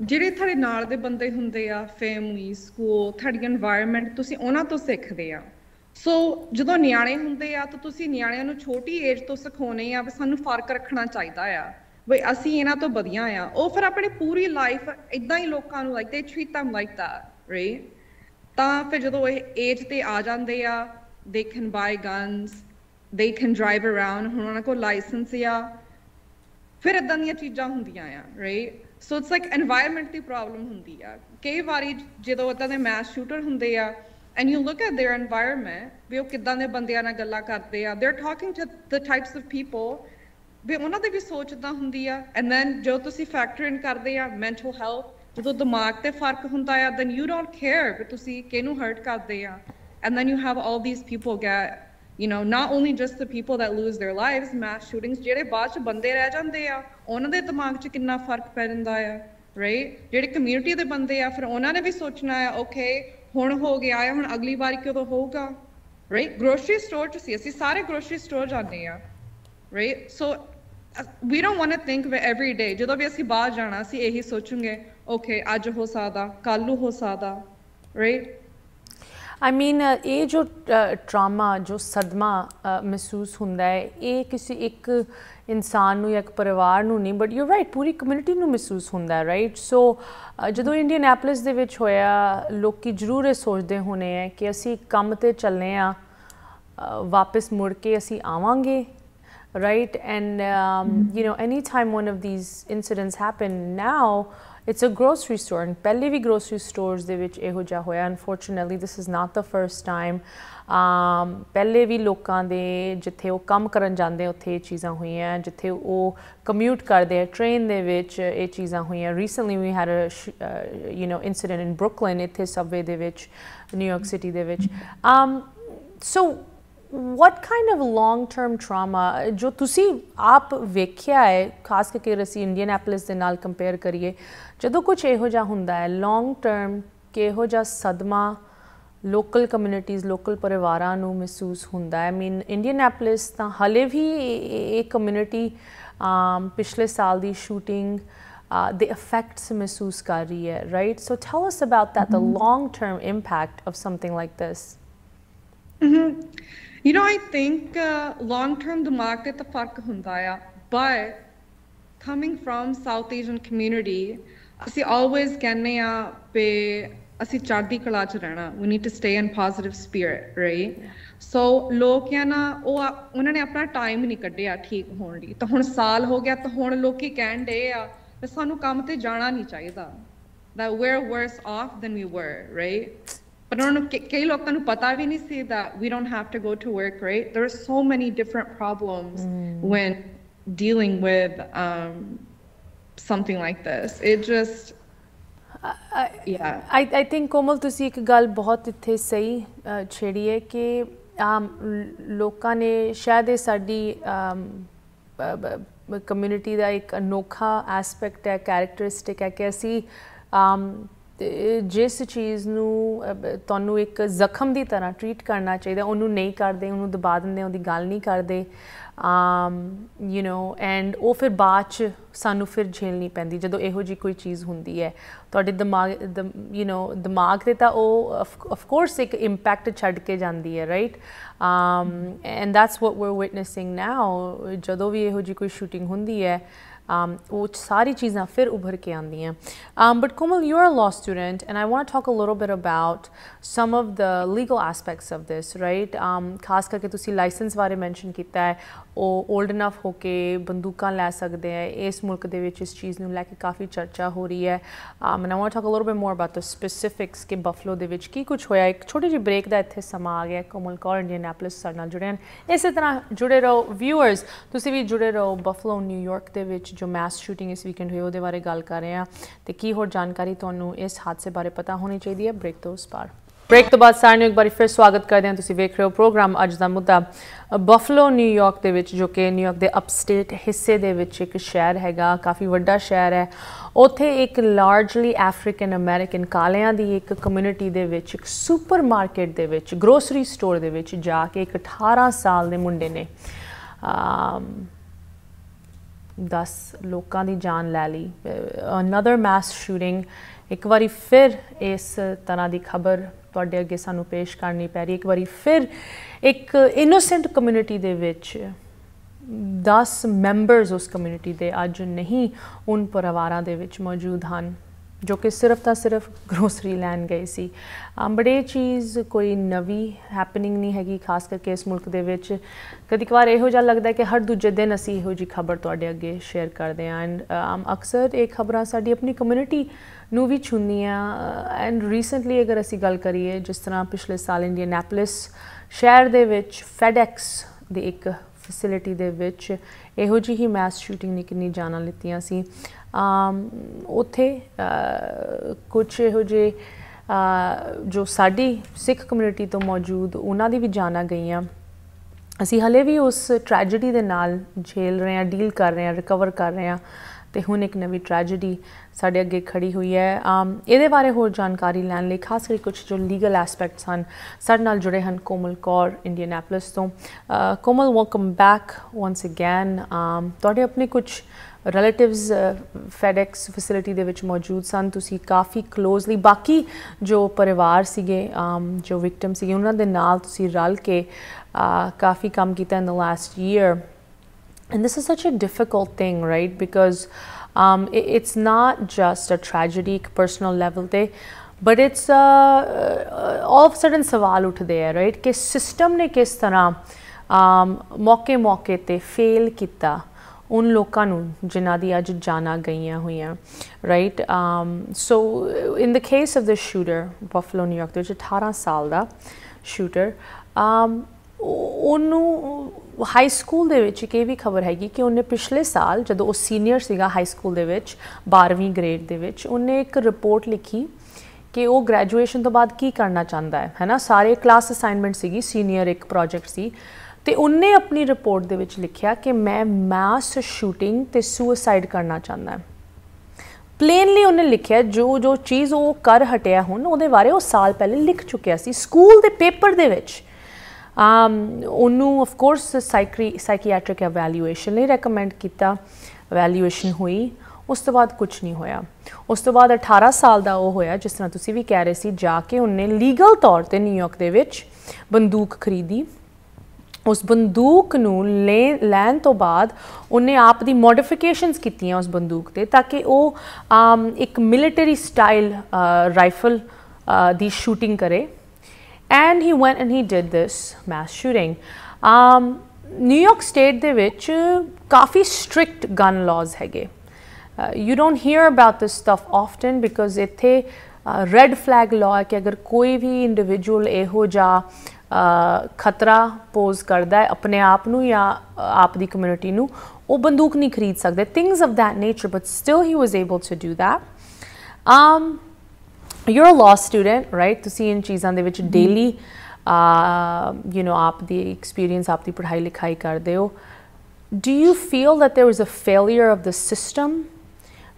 ਜਿਹੜੇ ਤੁਹਾਡੇ ਨਾਲ ਦੇ ਬੰਦੇ ਹੁੰਦੇ ਆ ਫੈਮਿਲੀ ਸਕੂਲ ਤੁਹਾਡੀ এনवायरमेंट ਤੁਸੀਂ ਉਹਨਾਂ ਤੋਂ ਸਿੱਖਦੇ ਆ ਸੋ ਜਦੋਂ ਨਿਆਣੇ ਹੁੰਦੇ ਆ ਤਾਂ ਤੁਸੀਂ ਨਿਆਣਿਆਂ ਨੂੰ ਛੋਟੀ ਏਜ ਤੋਂ ਸਿਖਾਉਣੇ ਆ ਵੀ ਸਾਨੂੰ ਫ਼ਰਕ ਰੱਖਣਾ ਚਾਹੀਦਾ ਆ ਵੀ ਅਸੀਂ ਇਹਨਾਂ ਤੋਂ ਵਧੀਆ ਆ ਉਹ ਫਿਰ ਆਪਣੀ ਪੂਰੀ ਲਾਈਫ ਇਦਾਂ ਹੀ ਲੋਕਾਂ ਨੂੰ ਲਾਈਕ ਦੇ treat them like that right ਤਾਂ ਫਿਰ ਜਦੋਂ ਇਹ ਏਜ ਤੇ ਆ ਜਾਂਦੇ ਆ ਦੇਖਣ by by guns they can drive around ਹੁਣ ਉਹਨਾਂ ਕੋਲ ਲਾਇਸੈਂਸ ਆ ਫਿਰ ਇਦਾਂ ਦੀਆਂ ਚੀਜ਼ਾਂ ਹੁੰਦੀਆਂ ਆ right so it's like environment the problem ਹੁੰਦੀ ਆ ਕਈ ਵਾਰੀ ਜਦੋਂ ਇਦਾਂ ਦੇ ਮੈਸ ਸ਼ੂਟਰ ਹੁੰਦੇ ਆ and you look at their environment ਵੀ ਉਹ ਕਿਦਾਂ ਦੇ ਬੰਦਿਆਂ ਨਾਲ ਗੱਲਾਂ ਕਰਦੇ ਆ they're talking to the types of people ਵੀ ਉਹਨਾਂ ਦੀ ਵੀ ਸੋਚ ਇਦਾਂ ਹੁੰਦੀ ਆ ਐਂਡ ਦੈਨ ਜੋ ਤੁਸੀਂ ਫੈਕਟਰ ਇਨ ਕਰਦੇ ਆ ਮੈਂਟਲ ਹੈਲਥ ਜਦੋਂ ਦਿਮਾਗ ਤੇ ਫਰਕ ਹੁੰਦਾ ਆ ਦੈਨ ਯੂ ਡੋਨਟ ਕੇਅਰ ਵੀ ਤੁਸੀਂ ਕਿਹਨੂੰ ਹਰਟ ਕਰਦੇ ਆ and then you have all these people get you know, not only just the people that lose their lives, mass shootings ਜਿਹੜੇ ਬਾਅਦ ਚ ਬੰਦੇ ਰਹਿ ਜਾਂਦੇ ਆ ਉਹਨਾਂ ਦੇ ਦਿਮਾਗ 'ਚ ਕਿੰਨਾ ਫ਼ਰਕ ਪੈ ਜਾਂਦਾ ਆ ਰਾਈਟ ਜਿਹੜੇ ਕਮਿਊਨਿਟੀ ਦੇ ਬੰਦੇ ਆ ਫਿਰ ਉਹਨਾਂ ਨੇ ਵੀ ਸੋਚਣਾ ਆ ਓਕੇ ਹੁਣ ਹੋ ਗਿਆ ਆ ਹੁਣ ਅਗਲੀ ਵਾਰੀ ਕਦੋਂ ਹੋਊਗਾ ਰਾਈਟ ਗਰੋਸਰੀ ਸਟੋਰ 'ਚ ਸੀ ਅਸੀਂ ਸਾਰੇ ਗਰੋਸਰੀ ਸਟੋਰ ਜਾਂਦੇ ਆ right so we don't want to think of it every day ਜਦੋਂ ਵੀ ਅਸੀਂ ਬਾਹਰ ਜਾਣਾ ਅਸੀਂ ਇਹੀ ਸੋਚੂਗੇ ਓਕੇ ਅੱਜ ਹੋ ਸਕਦਾ ਕੱਲ ਨੂੰ ਹੋ ਸਕਦਾ ਰਾਈਟ ਆਈ ਮੀਨ ਇਹ ਜੋ ਟਰਾਮਾ ਜੋ ਸਦਮਾ ਮਹਿਸੂਸ ਹੁੰਦਾ ਹੈ ਇਹ ਕਿਸੇ ਇੱਕ ਇਨਸਾਨ ਨੂੰ ਜਾਂ ਇੱਕ ਪਰਿਵਾਰ ਨੂੰ ਨਹੀਂ ਬਟ ਯੂ ਰਾਈਟ ਪੂਰੀ ਕਮਿਊਨਿਟੀ ਨੂੰ ਮਹਿਸੂਸ ਹੁੰਦਾ ਹੈ ਰਾਈਟ ਸੋ ਜਦੋਂ ਇੰਡੀਅਨੈਪਲਿਸ ਦੇ ਵਿੱਚ ਹੋਇਆ ਲੋਕੀ ਜ਼ਰੂਰ ਇਹ ਸੋਚਦੇ ਹੋਣੇ ਆ ਕਿ ਅਸੀਂ ਕੰਮ ਤੇ ਚੱਲਨੇ ਆ ਵਾਪਸ ਮੁੜ ਕੇ ਅਸੀਂ ਆਵਾਂਗੇ right? And um, you know anytime one of these incidents happen now it's a grocery store and ਪਹਿਲੇ ਵੀ grocery stores ਦੇ ਵਿੱਚ ਇਹੋ ਜਿਹਾ ਹੋਇਆ unfortunately this is not the first time um, ਪਹਿਲੇ ਵੀ ਲੋਕਾਂ ਦੇ ਜਿੱਥੇ ਉਹ ਕੰਮ ਕਰਨ ਜਾਂਦੇ ਉੱਥੇ ਇਹ ਚੀਜ਼ਾਂ ਹੋਈਆਂ ਜਿੱਥੇ ਉਹ ਕਮਿਊਟ ਕਰਦੇ ਆ ਟ੍ਰੇਨ ਦੇ ਵਿੱਚ ਇਹ ਚੀਜ਼ਾਂ ਹੋਈਆਂ recently we had a sh- uh, you know incident in Brooklyn ਇੱਥੇ ਸਬਵੇ ਦੇ ਵਿੱਚ ਨਿਊਯਾਰਕ ਸਿਟੀ ਦੇ ਵਿੱਚ um, so what kind of long term trauma ਜੋ ਤੁਸੀਂ ਆਪ ਵੇਖਿਆ ਹੈ ਖਾਸ ਕਰਕੇ ਅਸੀਂ ਇੰਡੀਅਨੈਪਲਿਸ ਦੇ ਨਾਲ ਕੰਪੇਅਰ ਕਰੀਏ ਜਦੋਂ ਕੁਝ ਇਹੋ ਜਿਹਾ ਹੁੰਦਾ ਹੈ ਲੌਂਗ ਟਰਮ ਕਿਹੋ ਜਿਹਾ ਸਦਮਾ ਲੋਕਲ ਕਮਿਊਨਿਟੀਜ਼ ਲੋਕਲ ਪਰਿਵਾਰਾਂ ਨੂੰ ਮਹਿਸੂਸ ਹੁੰਦਾ ਹੈ ਮੀਨ ਇੰਡੀਅਨੈਪਲਿਸ ਤਾਂ ਹਲੇ ਵੀ ਇਹ ਕਮਿਊਨਿਟੀ ਪਿਛਲੇ ਸਾਲ ਦੀ ਸ਼ੂਟਿੰਗ ਦੇ ਇਫੈਕਟਸ ਮਹਿਸੂਸ ਕਰ ਰਹੀ ਹੈ right so tell us about that the long term impact of something like this. You know, I think uh, long-term ਦਿਮਾਗ ਤੇ ਤਾਂ ਫ਼ਰਕ ਹੁੰਦਾ ਆ but coming from South Asian community ਅਸੀਂ always ਕਹਿੰਦੇ ਆ ਵੀ ਅਸੀਂ ਚੜ੍ਹਦੀ ਕਲਾ ਚ ਰਹਿਣਾ we need to stay in positive spirit right ਸੋ ਲੋਕ ਆ ਨਾ ਉਹ ਉਹਨਾਂ ਨੇ ਆਪਣਾ ਟਾਈਮ ਨਹੀਂ ਕੱਢਿਆ ਠੀਕ ਹੋਣ ਲਈ ਤਾਂ ਹੁਣ ਸਾਲ ਹੋ ਗਿਆ ਤਾਂ ਹੁਣ ਲੋਕੀ ਕਹਿਣ ਡੇ ਆ ਸਾਨੂੰ ਕੰਮ ਤੇ ਜਾਣਾ ਨਹੀਂ ਚਾਹੀਦਾ that we're worse off than we were right but ਉਹਨਾਂ ਨੂੰ ਕਈ ਲੋਕਾਂ ਨੂੰ ਪਤਾ ਵੀ ਨਹੀਂ ਸੀ that we don't have to go to work right there are so many different problems mm. when dealing with um, something like this it just yeah i i think ਕੋਮਲ ਤੁਸੀਂ ਇੱਕ ਗੱਲ ਬਹੁਤ ਇੱਥੇ ਸਹੀ ਛੇੜੀ ਹੈ ਕਿ ਆਮ ਲੋਕਾਂ ਨੇ ਸ਼ਾਇਦ ਇਹ ਸਾਡੀ ਕਮਿਊਨਿਟੀ ਦਾ ਇੱਕ ਅਨੋਖਾ ਐਸਪੈਕਟ ਹੈ ਕੈਰੈਕਟਰਿਸਟਿਕ ਹੈ ਕਿ ਅਸੀਂ ਜਿਸ ਚੀਜ਼ ਨੂੰ ਤੁਹਾਨੂੰ ਇੱਕ ਜ਼ਖਮ ਦੀ ਤਰ੍ਹਾਂ ਟ੍ਰੀਟ ਕਰਨਾ ਚਾਹੀਦਾ, ਉਹਨੂੰ ਨਹੀਂ ਕਰਦੇ, ਉਹਨੂੰ ਦਬਾ ਦਿੰਦੇ, ਉਹਦੀ ਗੱਲ ਨਹੀਂ ਕਰਦੇ um you know, and ਉਹ ਫਿਰ ਬਾਅਦ ਚ ਸਾਨੂੰ ਫਿਰ ਝੇਲਣੀ ਪੈਂਦੀ, ਜਦੋਂ ਇਹੋ ਜੀ ਕੋਈ ਚੀਜ਼ ਹੁੰਦੀ ਹੈ। ਤੁਹਾਡੇ ਦਿਮਾਗ you know, ਦਿਮਾਗ ਤੇ ਤਾਂ ਉਹ ਆਫ ਕੋਰਸ ਇੱਕ ਇੰਪੈਕਟ ਛੱਡ ਕੇ ਜਾਂਦੀ ਹੈ right um and that's what we're witnessing now, ਜਦੋਂ ਵੀ ਇਹੋ ਜੀ ਕੋਈ ਸ਼ੂਟਿੰਗ ਹੁੰਦੀ ਹੈ um, ਉਹ ਸਾਰੀ ਚੀਜ਼ਾਂ ਫਿਰ ਉੱਭਰ ਕੇ ਆਉਂਦੀਆਂ um, but Komal you're a law student and I want to talk a little bit about some of the legal aspects of this right um, ਖਾਸ ਕਰਕੇ ਤੁਸੀਂ ਲਾਇਸੈਂਸ ਬਾਰੇ ਮੈਂਸ਼ਨ ਕੀਤਾ ਹੈ ਉਹ 올ਡ ਇਨਫ ਹੋ ਕੇ ਬੰਦੂਕਾਂ ਲੈ ਸਕਦੇ ਹੈ ਇਸ ਮੁਲਕ ਦੇ ਵਿੱਚ ਇਸ ਚੀਜ਼ ਨੂੰ ਲੈ ਕੇ ਕਾਫੀ ਚਰਚਾ ਹੋ ਰਹੀ ਹੈ। Um, and I want to talk a little bit more about ਕਿ ਬਫਲੋ ਦੇ ਵਿੱਚ ਕੀ ਕੁਝ ਹੋਇਆ। ਇੱਕ ਛੋਟੀ ਜਿਹੀ ਬ੍ਰੇਕ ਦਾ ਇੱਥੇ ਸਮਾਂ ਆ ਗਿਆ। ਕੋਮਲ ਕੌਰ ਇੰਡੀਅਨੈਪੋਲਿਸ ਸਾਡੇ ਨਾਲ ਜੁੜੇ ਹਨ। ਇਸੇ ਤਰ੍ਹਾਂ ਜੁੜੇ ਰਹੋ ਵਿਊਅਰਸ ਤੁਸੀਂ ਵੀ ਜੁੜੇ ਰਹੋ ਬਫਲੋ ਨਿਊਯਾਰਕ ਦੇ ਵਿੱਚ ਜੋ ਮੈਸ ਸ਼ੂਟਿੰਗ ਇਸ ਵੀਕਐਂਡ ਹੋਈ ਉਹਦੇ ਬਾਰੇ ਗੱਲ ਕਰ ਰਹੇ ਹਾਂ। ਤੇ ਕੀ ਹੋਰ ਜਾਣਕਾਰੀ ਤੁਹਾਨੂੰ ਇਸ ਹਾਦਸੇ ਬਾਰੇ ਪਤਾ ਹੋਣੀ ਚਾਹੀਦੀ ਹੈ? ਬ੍ਰੇਕ ਤੋਂ ਉਸ ਪਾਰ। ਬ੍ਰੇਕ ਤੋਂ ਬਾਅਦ ਸਾਰਿਆਂ ਨੂੰ ਇੱਕ ਵਾਰੀ ਫਿਰ ਸਵਾਗਤ ਕਰਦੇ ਹਾਂ। ਤੁਸੀਂ ਵੇਖ ਰਹੇ ਹੋ ਪ੍ਰੋਗਰਾਮ ਅੱਜ ਦਾ ਮੁੱਦਾ, ਬਫਲੋ ਨਿਊਯਾਰਕ ਦੇ ਵਿੱਚ, ਜੋ ਕਿ ਨਿਊਯਾਰਕ ਦੇ ਅਪਸਟੇਟ ਹਿੱਸੇ ਦੇ ਵਿੱਚ ਇੱਕ ਸ਼ਹਿਰ ਹੈਗਾ, ਕਾਫੀ ਵੱਡਾ ਸ਼ਹਿਰ ਹੈ। ਉੱਥੇ ਇੱਕ ਲਾਰਜਲੀ ਅਫਰੀਕਨ ਅਮਰੀਕਨ ਕਾਲਿਆਂ ਦੀ ਇੱਕ ਕਮਿਊਨਿਟੀ ਦੇ ਵਿੱਚ, ਇੱਕ ਸੁਪਰਮਾਰਕਟ ਦੇ ਵਿੱਚ ਗਰੋਸਰੀ ਸਟੋਰ ਦੇ ਵਿੱਚ ਜਾ ਕੇ ਇੱਕ 18 ਸਾਲ ਦੇ ਮੁੰਡੇ ਨੇ 10 ਲੋਕਾਂ ਦੀ ਜਾਨ ਲੈ ਲਈ। ਅਨਦਰ ਮੈਸ ਸ਼ੂਟਿੰਗ ਇੱਕ ਵਾਰੀ ਫਿਰ ਇਸ ਤਰ੍ਹਾਂ ਦੀ ਖਬਰ ਤੁਹਾਡੇ ਅੱਗੇ ਸਾਨੂੰ ਪੇਸ਼ ਕਰਨੀ ਪੈ ਰਹੀ ਇੱਕ ਵਾਰੀ ਫਿਰ ਇੱਕ ਇਨੋਸੈਂਟ ਕਮਿਊਨਿਟੀ ਦੇ ਵਿੱਚ 10 ਮੈਂਬਰਸ ਉਸ ਕਮਿਊਨਿਟੀ ਦੇ ਅੱਜ ਨਹੀਂ ਉਹਨਾਂ ਪਰਿਵਾਰਾਂ ਦੇ ਵਿੱਚ ਮੌਜੂਦ ਹਨ, ਜੋ ਕਿ ਸਿਰਫ ਤਾਂ ਸਿਰਫ ਗਰੋਸਰੀ ਲੈਣ ਗਏ ਸੀ। ਬੜੇ ਚੀਜ਼ ਕੋਈ ਨਵੀਂ ਹੈਪਨਿੰਗ ਨਹੀਂ ਹੈਗੀ, ਖਾਸ ਕਰਕੇ ਇਸ ਮੁਲਕ ਦੇ ਵਿੱਚ। ਕਦੀ ਕਵਾਰ ਇਹੋ ਜਿਹਾ ਲੱਗਦਾ ਕਿ ਹਰ ਦੂਜੇ ਦਿਨ ਅਸੀਂ ਇਹੋ ਜੀ ਖਬਰ ਤੁਹਾਡੇ ਅੱਗੇ ਸ਼ੇਅਰ ਕਰਦੇ ਆਂ ਐਂਡ ਅਕਸਰ ਇਹ ਖਬਰਾਂ ਸਾਡੀ ਆਪਣੀ ਕਮਿਊਨਿਟੀ ਨੂੰ ਵੀ ਛੁੰਦੀਆਂ ਐਂਡ ਰੀਸੈਂਟਲੀ ਅਗਰ ਅਸੀਂ ਗੱਲ ਕਰੀਏ, ਜਿਸ ਤਰ੍ਹਾਂ ਪਿਛਲੇ ਸਾਲ ਇੰਡੀਅਨੈਪੋਲਿਸ ਸ਼ਹਿਰ ਦੇ ਵਿੱਚ ਫੈਡੈਕਸ ਦੀ ਇੱਕ ਫੈਸਿਲਿਟੀ ਦੇ ਵਿੱਚ ਇਹੋ ਜਿਹੀ ਹੀ ਮੈਸ ਸ਼ੂਟਿੰਗ ਨੇ ਕਿੰਨੀ ਜਾਨਾਂ ਲਿੱਤੀਆਂ ਸੀ। ਉੱਥੇ ਕੁਝ ਇਹੋ ਜਿਹੇ ਜੋ ਸਾਡੀ ਸਿੱਖ ਕਮਿਊਨਿਟੀ ਤੋਂ ਮੌਜੂਦ, ਉਹਨਾਂ ਦੀ ਵੀ ਜਾਨਾਂ ਗਈਆਂ। ਅਸੀਂ ਹਲੇ ਵੀ ਉਸ ਟ੍ਰੈਜੇਡੀ ਦੇ ਨਾਲ ਝੇਲ ਰਹੇ ਹਾਂ ਡੀਲ ਕਰ ਰਹੇ ਹਾਂ ਰਿਕਵਰ ਕਰ ਰਹੇ ਹਾਂ, ਤੇ ਹੁਣ ਇੱਕ ਨਵੀਂ ਟ੍ਰੈਜੇਡੀ ਸਾਡੇ ਅੱਗੇ ਖੜੀ ਹੋਈ ਹੈ। ਇਹਦੇ ਬਾਰੇ ਹੋਰ ਜਾਣਕਾਰੀ ਲੈਣ ਲਈ ਖਾਸ ਕਰਕੇ ਕੁਝ ਜੋ ਲੀਗਲ ਐਸਪੈਕਟਸ ਹਨ, ਸਾਡੇ ਨਾਲ ਜੁੜੇ ਹਨ ਕੋਮਲ ਕੌਰ ਇੰਡੀਅਨੈਪੋਲਿਸ ਤੋਂ। Komal welcome back once again ਤੁਹਾਡੇ ਆਪਣੇ ਕੁਝ ਰਿਲੇਟਿਵਸ ਫੈਡੈਕਸ ਫੈਸਿਲਿਟੀ ਦੇ ਵਿੱਚ ਮੌਜੂਦ ਸਨ। ਤੁਸੀਂ ਕਾਫੀ ਕਲੋਜ਼ਲੀ ਬਾਕੀ ਜੋ ਪਰਿਵਾਰ ਸੀਗੇ ਜੋ ਵਿਕਟਮ ਸੀਗੇ, ਉਹਨਾਂ ਦੇ ਨਾਲ ਤੁਸੀਂ ਰਲ ਕੇ ਕਾਫੀ ਕੰਮ ਕੀਤਾ in the last year and this is such a difficult thing right Because um, it, it's not just a tragedy, personal level ਤੇ but it's uh, uh, all ਸਵਾਲ ਉੱਠਦੇ ਆ ਰਾਈਟ ਕਿ ਸਿਸਟਮ ਨੇ ਕਿਸ ਤਰ੍ਹਾਂ ਮੌਕੇ ਮੌਕੇ ਤੇ ਫੇਲ ਕੀਤਾ ਉਨ ਲੋਕਾਂ ਨੂੰ ਜਿਨ੍ਹਾਂ ਦੀ ਅੱਜ ਜਾਨਾਂ ਗਈਆਂ ਹੋਈਆਂ right so in the case of the shooter Buffalo New York ਦੇ ਵਿੱਚ 18 ਸਾਲ ਦਾ ਸ਼ੂਟਰ ਉਹਨੂੰ ਹਾਈ ਸਕੂਲ ਦੇ ਵਿੱਚ ਇੱਕ ਇਹ ਵੀ ਖਬਰ ਹੈਗੀ ਕਿ ਉਹਨੇ ਪਿਛਲੇ ਸਾਲ ਜਦੋਂ ਉਹ ਸੀਨੀਅਰ ਸੀਗਾ ਹਾਈ ਸਕੂਲ ਦੇ ਵਿੱਚ 12ਵੀਂ ਗ੍ਰੇਡ ਦੇ ਵਿੱਚ, ਉਹਨੇ ਇੱਕ ਰਿਪੋਰਟ ਲਿਖੀ ਕਿ ਉਹ ਗ੍ਰੈਜੂਏਸ਼ਨ ਤੋਂ ਬਾਅਦ ਕੀ ਕਰਨਾ ਚਾਹੁੰਦਾ ਹੈ, ਹੈਨਾ? ਸਾਰੇ ਕਲਾਸ ਅਸਾਈਨਮੈਂਟ ਸੀਗੀ ਸੀਨੀਅਰ ਇੱਕ ਪ੍ਰੋਜੈਕਟ ਸੀ। ਤੇ ਉਹਨੇ ਆਪਣੀ ਰਿਪੋਰਟ ਦੇ ਵਿੱਚ ਲਿਖਿਆ ਕਿ ਮੈਂ ਮਾਸ ਸ਼ੂਟਿੰਗ ਤੇ ਸੁਸਾਈਡ ਕਰਨਾ ਚਾਹੁੰਦਾ ਹਾਂ। ਪਲੇਨਲੀ ਉਹਨੇ ਲਿਖਿਆ ਜੋ ਜੋ ਚੀਜ਼ ਉਹ ਕਰ ਹਟਿਆ ਹੁਣ, ਉਹਦੇ ਬਾਰੇ ਉਹ ਸਾਲ ਪਹਿਲੇ ਲਿਖ ਚੁੱਕਿਆ ਸੀ। ਸਕੂਲ ਦੇ ਪੇਪਰ ਦੇ ਵਿੱਚ Um, ਉਹਨੂੰ of course psychiatry psychiatric evaluation ਲਈ ਰეკਮੈਂਡ ਕੀਤਾ। ਇਵੈਲੂਏਸ਼ਨ ਹੋਈ, ਉਸ ਤੋਂ ਬਾਅਦ ਕੁਝ ਨਹੀਂ ਹੋਇਆ। ਉਸ ਤੋਂ ਬਾਅਦ 18 ਸਾਲ ਦਾ ਉਹ ਹੋਇਆ, ਜਿਸ ਤਰ੍ਹਾਂ ਤੁਸੀਂ ਵੀ ਕਹਿ ਰਹੇ ਸੀ, ਜਾ ਕੇ ਉਹਨੇ ਲੀਗਲ ਤੌਰ ਤੇ ਨਿਊਯਾਰਕ ਦੇ ਵਿੱਚ ਬੰਦੂਕ ਖਰੀਦੀ। ਉਸ ਬੰਦੂਕ ਨੂੰ ਲੈਣ ਤੋਂ ਬਾਅਦ ਉਹਨੇ ਆਪ ਦੀ ਮੋਡੀਫਿਕੇਸ਼ਨਸ ਕੀਤੀਆਂ ਉਸ ਬੰਦੂਕ ਤੇ, ਤਾਂ ਕਿ ਉਹ ਇੱਕ ਮਿਲਟਰੀ ਸਟਾਈਲ ਰਾਈਫਲ ਦੀ ਸ਼ੂਟਿੰਗ ਕਰੇ। And he went and he did this mass shooting um New York state ਦੇ ਵਿੱਚ ਕਾਫੀ ਸਟ੍ਰਿਕਟ ਗਨ ਲਾਜ਼ ਹੈਗੇ। You don't hear about this stuff often because ਇੱਥੇ ਰੈੱਡ ਫਲੈਗ ਲਾਅ ਹੈ ਕਿ ਅਗਰ ਕੋਈ ਵੀ ਇੰਡੀਵਿਜੂਅਲ ਇਹੋ ਜਿਹਾ ਖਤਰਾ ਪੋਜ਼ ਕਰਦਾ ਹੈ ਆਪਣੇ ਆਪ ਨੂੰ ਜਾਂ ਆਪ ਦੀ ਕਮਿਊਨਿਟੀ ਨੂੰ, ਉਹ ਬੰਦੂਕ ਨਹੀਂ ਖਰੀਦ ਸਕਦੇ। Things of that nature but still he was able to do that um you're a law student right ਤੁਸੀਂ ਇਨ ਚੀਜ਼ਾਂ ਦੇ ਵਿੱਚ ਡੇਲੀ ਯੂ نو ਆਪ ਦੀ ਐਕਸਪੀਰੀਅੰਸ ਆਪ ਦੀ ਪੜ੍ਹਾਈ ਲਿਖਾਈ ਕਰਦੇ ਹੋ do you feel that there was a failure of the system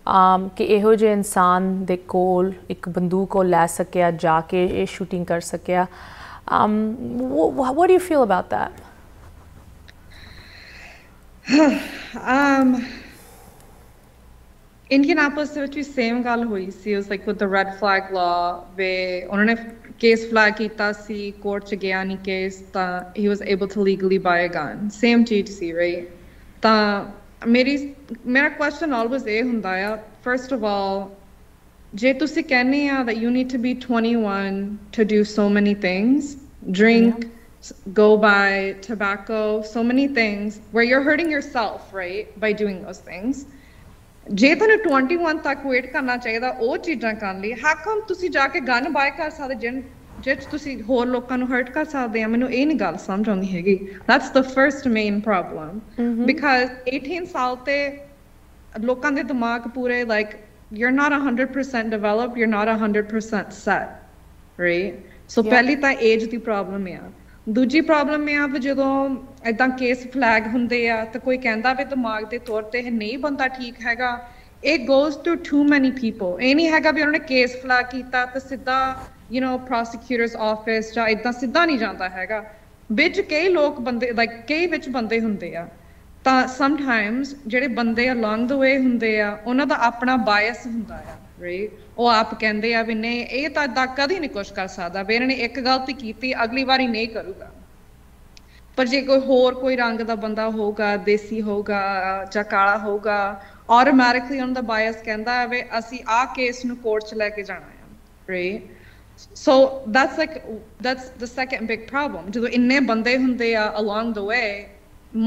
um, ਕਿ ਇਹੋ ਜਿਹੇ ਇਨਸਾਨ ਦੇ ਕੋਲ ਇੱਕ ਬੰਦੂਕ ਉਹ ਲੈ ਸਕਿਆ ਜਾ ਕੇ ਇਹ ਸ਼ੂਟਿੰਗ ਕਰ ਸਕਿਆ um, what do you feel about that um Indianapolis ਦੇ ਵਿੱਚ ਵੀ ਸੇਮ ਗੱਲ ਹੋਈ ਸੀ it was like with the red flag law ਵੇ ਉਹਨਾਂ ਨੇ ਕੇਸ ਫਲੈਗ ਕੀਤਾ ਸੀ ਕੋਰਟ ਚ ਗਿਆ ਨਹੀਂ ਕੇਸ ਤਾਂ he was able to legally buy a gun same ਚੀਜ਼ ਸੀ ਰਾਈਟ ਤਾਂ ਮੇਰੀ ਮੇਰਾ ਕੁਐਸਚਨ ਆਲਵੇਸ ਇਹ ਹੁੰਦਾ ਆ ਫਰਸਟ ਆਫ ਆਲ ਜੇ ਤੁਸੀਂ ਕਹਿੰਦੇ ਆ that you need to be 21 to do so many things drink yeah. go buy tobacco so many things where you're hurting yourself right by doing those things ਜੇ ਤੁਹਾਨੂੰ 21 ਤੱਕ ਵੇਟ ਕਰਨਾ ਚਾਹੀਦਾ ਉਹ ਚੀਜ਼ਾਂ ਕਰਨ ਲਈ। Come ਤੁਸੀਂ ਜਾ ਕੇ ਗਨ ਬਾਏ ਕਰ ਸਕਦੇ ਜਿੰ ਜਿਹ ਤੁਸੀਂ ਹੋਰ ਲੋਕਾਂ ਨੂੰ ਹਰਟ ਕਰ ਸਕਦੇ ਆ? ਮੈਨੂੰ ਇਹ ਨਹੀਂ ਗੱਲ ਸਮਝ ਆਉਂਦੀ ਹੈਗੀ। That's the first main problem. Because 18 ਸਾਲ ਤੇ ਲੋਕਾਂ ਦੇ ਦਿਮਾਗ ਪੂਰੇ like you're not 100% developed you're not 100% set right? So Yeah. ਪਹਿਲੀ ਤਾਂ ਏਜ ਦੀ ਪ੍ਰੋਬਲਮ ਆ। ਦੂਜੀ ਪ੍ਰੋਬਲਮ ਇਹ ਆ ਵੀ ਜਦੋਂ ਇਦਾਂ ਕੇਸ ਫਲੈਗ ਹੁੰਦੇ ਆ ਤਾਂ ਕੋਈ ਕਹਿੰਦਾ ਵੀ ਦਿਮਾਗ ਦੇ ਤੌਰ ਤੇ ਇਹ ਨਹੀਂ ਬੰਦਾ ਠੀਕ ਹੈਗਾ it goes to too many people ਇਹ ਨਹੀਂ ਹੈਗਾ ਵੀ ਉਹਨਾਂ ਨੇ ਕੇਸ ਫਲੈਗ ਕੀਤਾ ਤਾਂ ਸਿੱਧਾ, you know, prosecutor's office ਜਾਂ ਇਦਾਂ ਸਿੱਧਾ ਨਹੀਂ ਜਾਂਦਾ ਹੈਗਾ। ਵਿੱਚ ਕਈ ਲੋਕ ਬੰਦੇ, like ਕਈ ਵਿੱਚ ਬੰਦੇ ਹੁੰਦੇ ਆ। ਤਾਂ ਸਮਟਾਈਮਸ ਜਿਹੜੇ ਬੰਦੇ ਅਲੋਂਗ ਦ ਵੇ ਹੁੰਦੇ ਆ, ਉਹਨਾਂ ਦਾ ਆਪਣਾ ਬਾਇਸ ਹੁੰਦਾ ਆ। ਰਾਈਟ ਉਹ ਆਪ ਕਹਿੰਦੇ ਆ ਵੀ ਨਹੀਂ ਇਹ ਤਾਂ ਏਦਾਂ ਕਦੀ ਨਹੀਂ ਕੁਛ ਕਰ ਸਕਦਾ ਵੀ ਇਹਨਾਂ ਨੇ ਇੱਕ ਗਲਤੀ ਕੀਤੀ ਅਗਲੀ ਵਾਰੀ ਨਹੀਂ ਕਰੂਗਾ ਪਰ ਜੇ ਕੋਈ ਹੋਰ ਕੋਈ ਰੰਗ ਦਾ ਬੰਦਾ ਹੋਊਗਾ ਦੇਸੀ ਹੋਊਗਾ ਜਾਂ ਕਾਲਾ ਹੋਊਗਾ ਆਟੋਮੈਟਿਕਲੀ ਉਹਨਾਂ ਦਾ ਬਾਇਸ ਕਹਿੰਦਾ ਹੈ ਵੀ ਅਸੀਂ ਆਹ ਕੇਸ ਨੂੰ ਕੋਰਟ 'ਚ ਲੈ ਕੇ ਜਾਣਾ ਹੈ right So that's like that's the second big problem. ਜਦੋਂ ਇੰਨੇ ਬੰਦੇ ਹੁੰਦੇ ਆ along the way,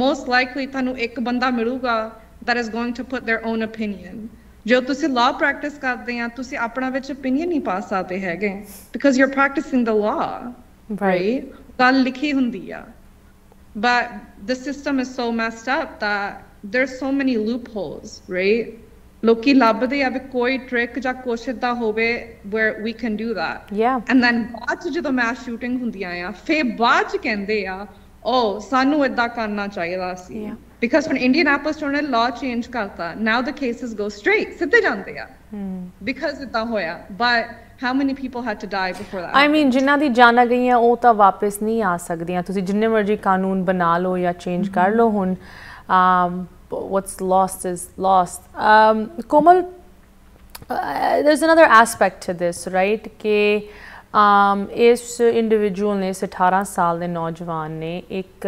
most likely ਤੁਹਾਨੂੰ ਇੱਕ ਬੰਦਾ ਮਿਲੂਗਾ that is going to put their own opinion. ਜੋ ਤੁਸੀਂ law practice ਕਰਦੇ ਆ ਤੁਸੀਂ ਆਪਣਾ ਵਿੱਚ opinion ਨਹੀਂ ਪਾ ਸਕਦੇ ਹੈਗੇ because you're practicing the law, right? ਗੱਲ ਲਿਖੀ ਹੁੰਦੀ ਆ but the system is so messed up that there's so many loopholes, right? ਲੋਕੀ ਲੱਭਦੇ ਆ ਵੀ ਕੋਈ ਟ੍ਰਿਕ ਜਾਂ ਕੁਛ ਏਦਾਂ ਹੋਵੇ where we can do that Yeah. and then ਬਾਅਦ ਚ ਜਦੋਂ ਮੈਸ ਸ਼ੂਟਿੰਗ ਹੁੰਦੀਆਂ ਆ ਫੇਰ ਬਾਅਦ ਚ ਕਹਿੰਦੇ ਆ ਉਹ ਸਾਨੂੰ ਏਦਾਂ ਕਰਨਾ ਚਾਹੀਦਾ ਸੀ because when Indianapolis ਉਹਨੇ law change ਕਰਤਾ now the cases go straight ਸਿੱਧੇ ਜਾਂਦੇ ਆ because ਏਦਾਂ ਹੋਇਆ but how many people had to die before that ਆਈ ਮੀਨ ਜਿਨ੍ਹਾਂ ਦੀ ਜਾਨਾਂ ਗਈਆਂ ਉਹ ਤਾਂ ਵਾਪਸ ਨਹੀਂ ਆ ਸਕਦੀਆਂ ਤੁਸੀਂ ਜਿੰਨੇ ਮਰਜ਼ੀ ਕਾਨੂੰਨ ਬਣਾ ਲਓ ਜਾਂ ਚੇਂਜ ਕਰ ਲਓ ਹੁਣ um what's lost is lost um komal uh, there's another aspect to this right ਕਿ um Um, ਇਸ ਇੰਡੀਵਿਜੂਅਲ ਨੇ 18 ਸਾਲ ਦੇ ਨੌਜਵਾਨ ਨੇ ਇੱਕ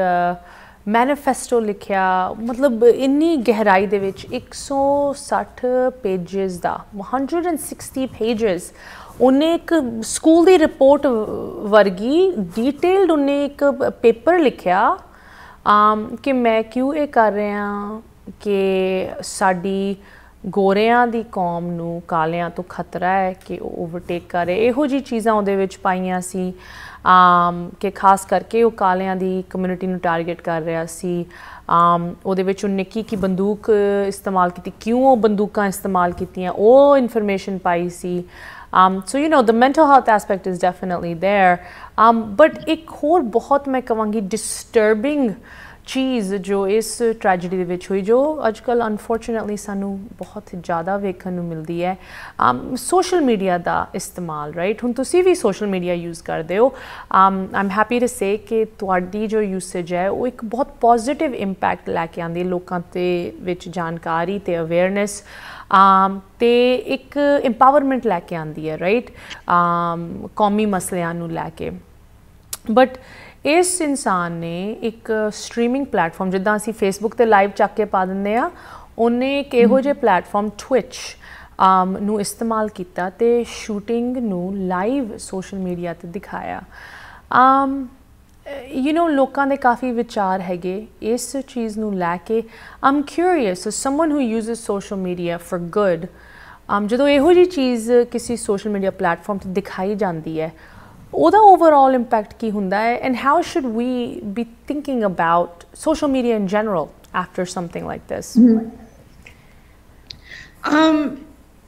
ਮੈਨੀਫੈਸਟੋ ਲਿਖਿਆ। ਮਤਲਬ ਇੰਨੀ ਗਹਿਰਾਈ ਦੇ ਵਿੱਚ 160 ਪੇजेस ਦਾ 160 ਪੇजेस ਉਹਨੇ ਇੱਕ ਸਕੂਲ ਦੀ ਰਿਪੋਰਟ ਵਰਗੀ ਡੀਟੇਲਡ ਉਹਨੇ ਇੱਕ ਪੇਪਰ ਲਿਖਿਆ um, ਕਿ ਮੈਂ ਕਿਉਂ ਇਹ ਕਰ ਰਿਹਾ ਕਿ ਸਾਡੀ ਗੋਰਿਆਂ ਦੀ ਕੌਮ ਨੂੰ ਕਾਲਿਆਂ ਤੋਂ ਖਤਰਾ ਹੈ ਕਿ ਉਹ ਓਵਰਟੇਕ ਕਰੇ। ਇਹੋ ਜੀ ਚੀਜ਼ਾਂ ਉਹਦੇ ਵਿੱਚ ਪਾਈਆਂ ਸੀ ਆਮ ਕਿ ਖਾਸ ਕਰਕੇ ਉਹ ਕਾਲਿਆਂ ਦੀ ਕਮਿਊਨਿਟੀ ਨੂੰ ਟਾਰਗੇਟ ਕਰ ਰਿਹਾ ਸੀ। ਆਮ ਉਹਦੇ ਵਿੱਚ ਉਹਨੇ ਕੀ ਕੀ ਬੰਦੂਕ ਇਸਤੇਮਾਲ ਕੀਤੀ ਕਿਉਂ ਉਹ ਬੰਦੂਕਾਂ ਇਸਤੇਮਾਲ ਕੀਤੀਆਂ ਉਹ ਇਨਫੋਰਮੇਸ਼ਨ ਪਾਈ ਸੀ। Um, so you know the mental health aspect is definitely there, um, but ਇੱਕ ਹੋਰ ਬਹੁਤ ਮੈਂ ਕਵਾਂਗੀ disturbing ਚੀਜ਼ ਜੋ ਇਸ ਟ੍ਰੈਜੇਡੀ ਦੇ ਵਿੱਚ ਹੋਈ ਜੋ ਅੱਜਕੱਲ ਅਨਫੋਰਚੂਨਟਲੀ ਸਾਨੂੰ ਬਹੁਤ ਜ਼ਿਆਦਾ ਵੇਖਣ ਨੂੰ ਮਿਲਦੀ ਹੈ ਸੋਸ਼ਲ ਮੀਡੀਆ ਦਾ ਇਸਤੇਮਾਲ ਰਾਈਟ ਹੁਣ ਤੁਸੀਂ ਵੀ ਸੋਸ਼ਲ ਮੀਡੀਆ ਯੂਜ਼ ਕਰਦੇ ਹੋ। ਆਮ ਆਮ ਹੈਪੀ ਟੂ ਸੇ ਕਿ ਤੁਹਾਡੀ ਜੋ ਯੂਸੇਜ ਹੈ ਉਹ ਇੱਕ ਬਹੁਤ ਪੋਜ਼ਿਟਿਵ ਇੰਪੈਕਟ ਲੈ ਕੇ ਆਉਂਦੀ ਹੈ ਲੋਕਾਂ ਤੇ ਵਿੱਚ ਜਾਣਕਾਰੀ ਤੇ ਅਵੇਅਰਨੈਸ um, ਤੇ ਇੱਕ ਇੰਪਾਵਰਮੈਂਟ ਲੈ ਕੇ ਆਂਦੀ ਹੈ ਰਾਈਟ um, ਕੌਮੀ ਮਸਲਿਆਂ ਨੂੰ ਲੈ ਕੇ। ਬਟ ਇਸ ਇਨਸਾਨ ਨੇ ਇੱਕ ਸਟ੍ਰੀਮਿੰਗ ਪਲੇਟਫਾਰਮ, ਜਿੱਦਾਂ ਅਸੀਂ ਫੇਸਬੁੱਕ ਤੇ ਲਾਈਵ ਚੱਕ ਕੇ ਪਾ ਦਿੰਦੇ ਆ, ਉਹਨੇ ਇੱਕ ਇਹੋ ਜਿਹੇ ਪਲੇਟਫਾਰਮ ਟਵਿਚ ਆਮ ਨੂੰ ਇਸਤੇਮਾਲ ਕੀਤਾ ਤੇ ਸ਼ੂਟਿੰਗ ਨੂੰ ਲਾਈਵ ਸੋਸ਼ਲ ਮੀਡੀਆ ਤੇ ਦਿਖਾਇਆ। ਆਮ ਯੂ نو ਲੋਕਾਂ ਦੇ ਕਾਫੀ ਵਿਚਾਰ ਹੈਗੇ ਇਸ ਚੀਜ਼ ਨੂੰ ਲੈ ਕੇ। ਆਮ curious someone who uses social media for good um ਜਦੋਂ ਇਹੋ ਜੀ ਚੀਜ਼ ਕਿਸੇ ਸੋਸ਼ਲ ਮੀਡੀਆ ਪਲੇਟਫਾਰਮ ਤੇ ਦਿਖਾਈ ਜਾਂਦੀ ਹੈ ਉਹਦਾ ਓਵਰਆਲ ਇੰਪੈਕਟ ਕੀ ਹੁੰਦਾ ਹੈ? And how should we be thinking about social media in general after something like this um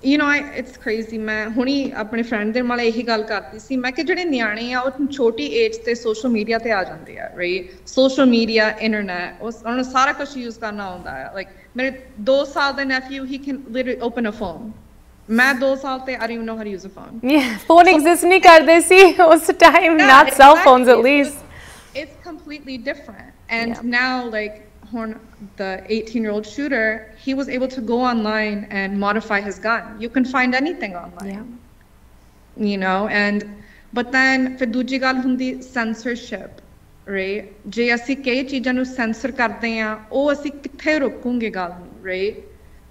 you know it's crazy ਮੈਂ ਹੁਣੀ ਆਪਣੇ ਫਰੈਂਡ ਦੇ ਨਾਲ ਇਹੀ ਗੱਲ ਕਰਦੀ ਸੀ। ਮੈਂ ਕਿ ਜਿਹੜੇ ਨਿਆਣੇ ਆ ਉਹ ਛੋਟੀ ਏਜ ਤੇ ਸੋਸ਼ਲ ਮੀਡੀਆ ਤੇ ਆ ਜਾਂਦੇ ਆ ਰਾਈਟ ਸੋਸ਼ਲ ਮੀਡੀਆ ਇੰਟਰਨੈਟ ਉਹਨਾਂ ਨੂੰ ਸਾਰਾ ਕੁਝ ਯੂਜ਼ ਕਰਨਾ ਆਉਂਦਾ ਹੈ ਲਾਈਕ ਮੇਰੇ 2 ਸਾਲ ਦਾ nephew he can literally open a phone ਮੈਂ 2 ਸਾਲ ਤੇ I don't know how to use a phone yeah phone exists ਨਹੀਂ ਕਰਦੇ ਸੀ ਉਸ time not cell phones at least it's completely different and now like Horn, the 18 year old shooter, he was able to go online and modify his gun. You can find anything online. Yeah. You know, and but then ਫਿਰ ਦੂਜੀ ਗੱਲ ਹੁੰਦੀ censorship, right? ਜੇ ਅਸੀਂ ਕਈ ਚੀਜ਼ਾਂ ਨੂੰ sensor ਕਰਦੇ ਆ ਉਹ ਅਸੀਂ ਕਿੱਥੇ ਰੋਕੂਗੇ ਗੱਲ ਨੂੰ, right?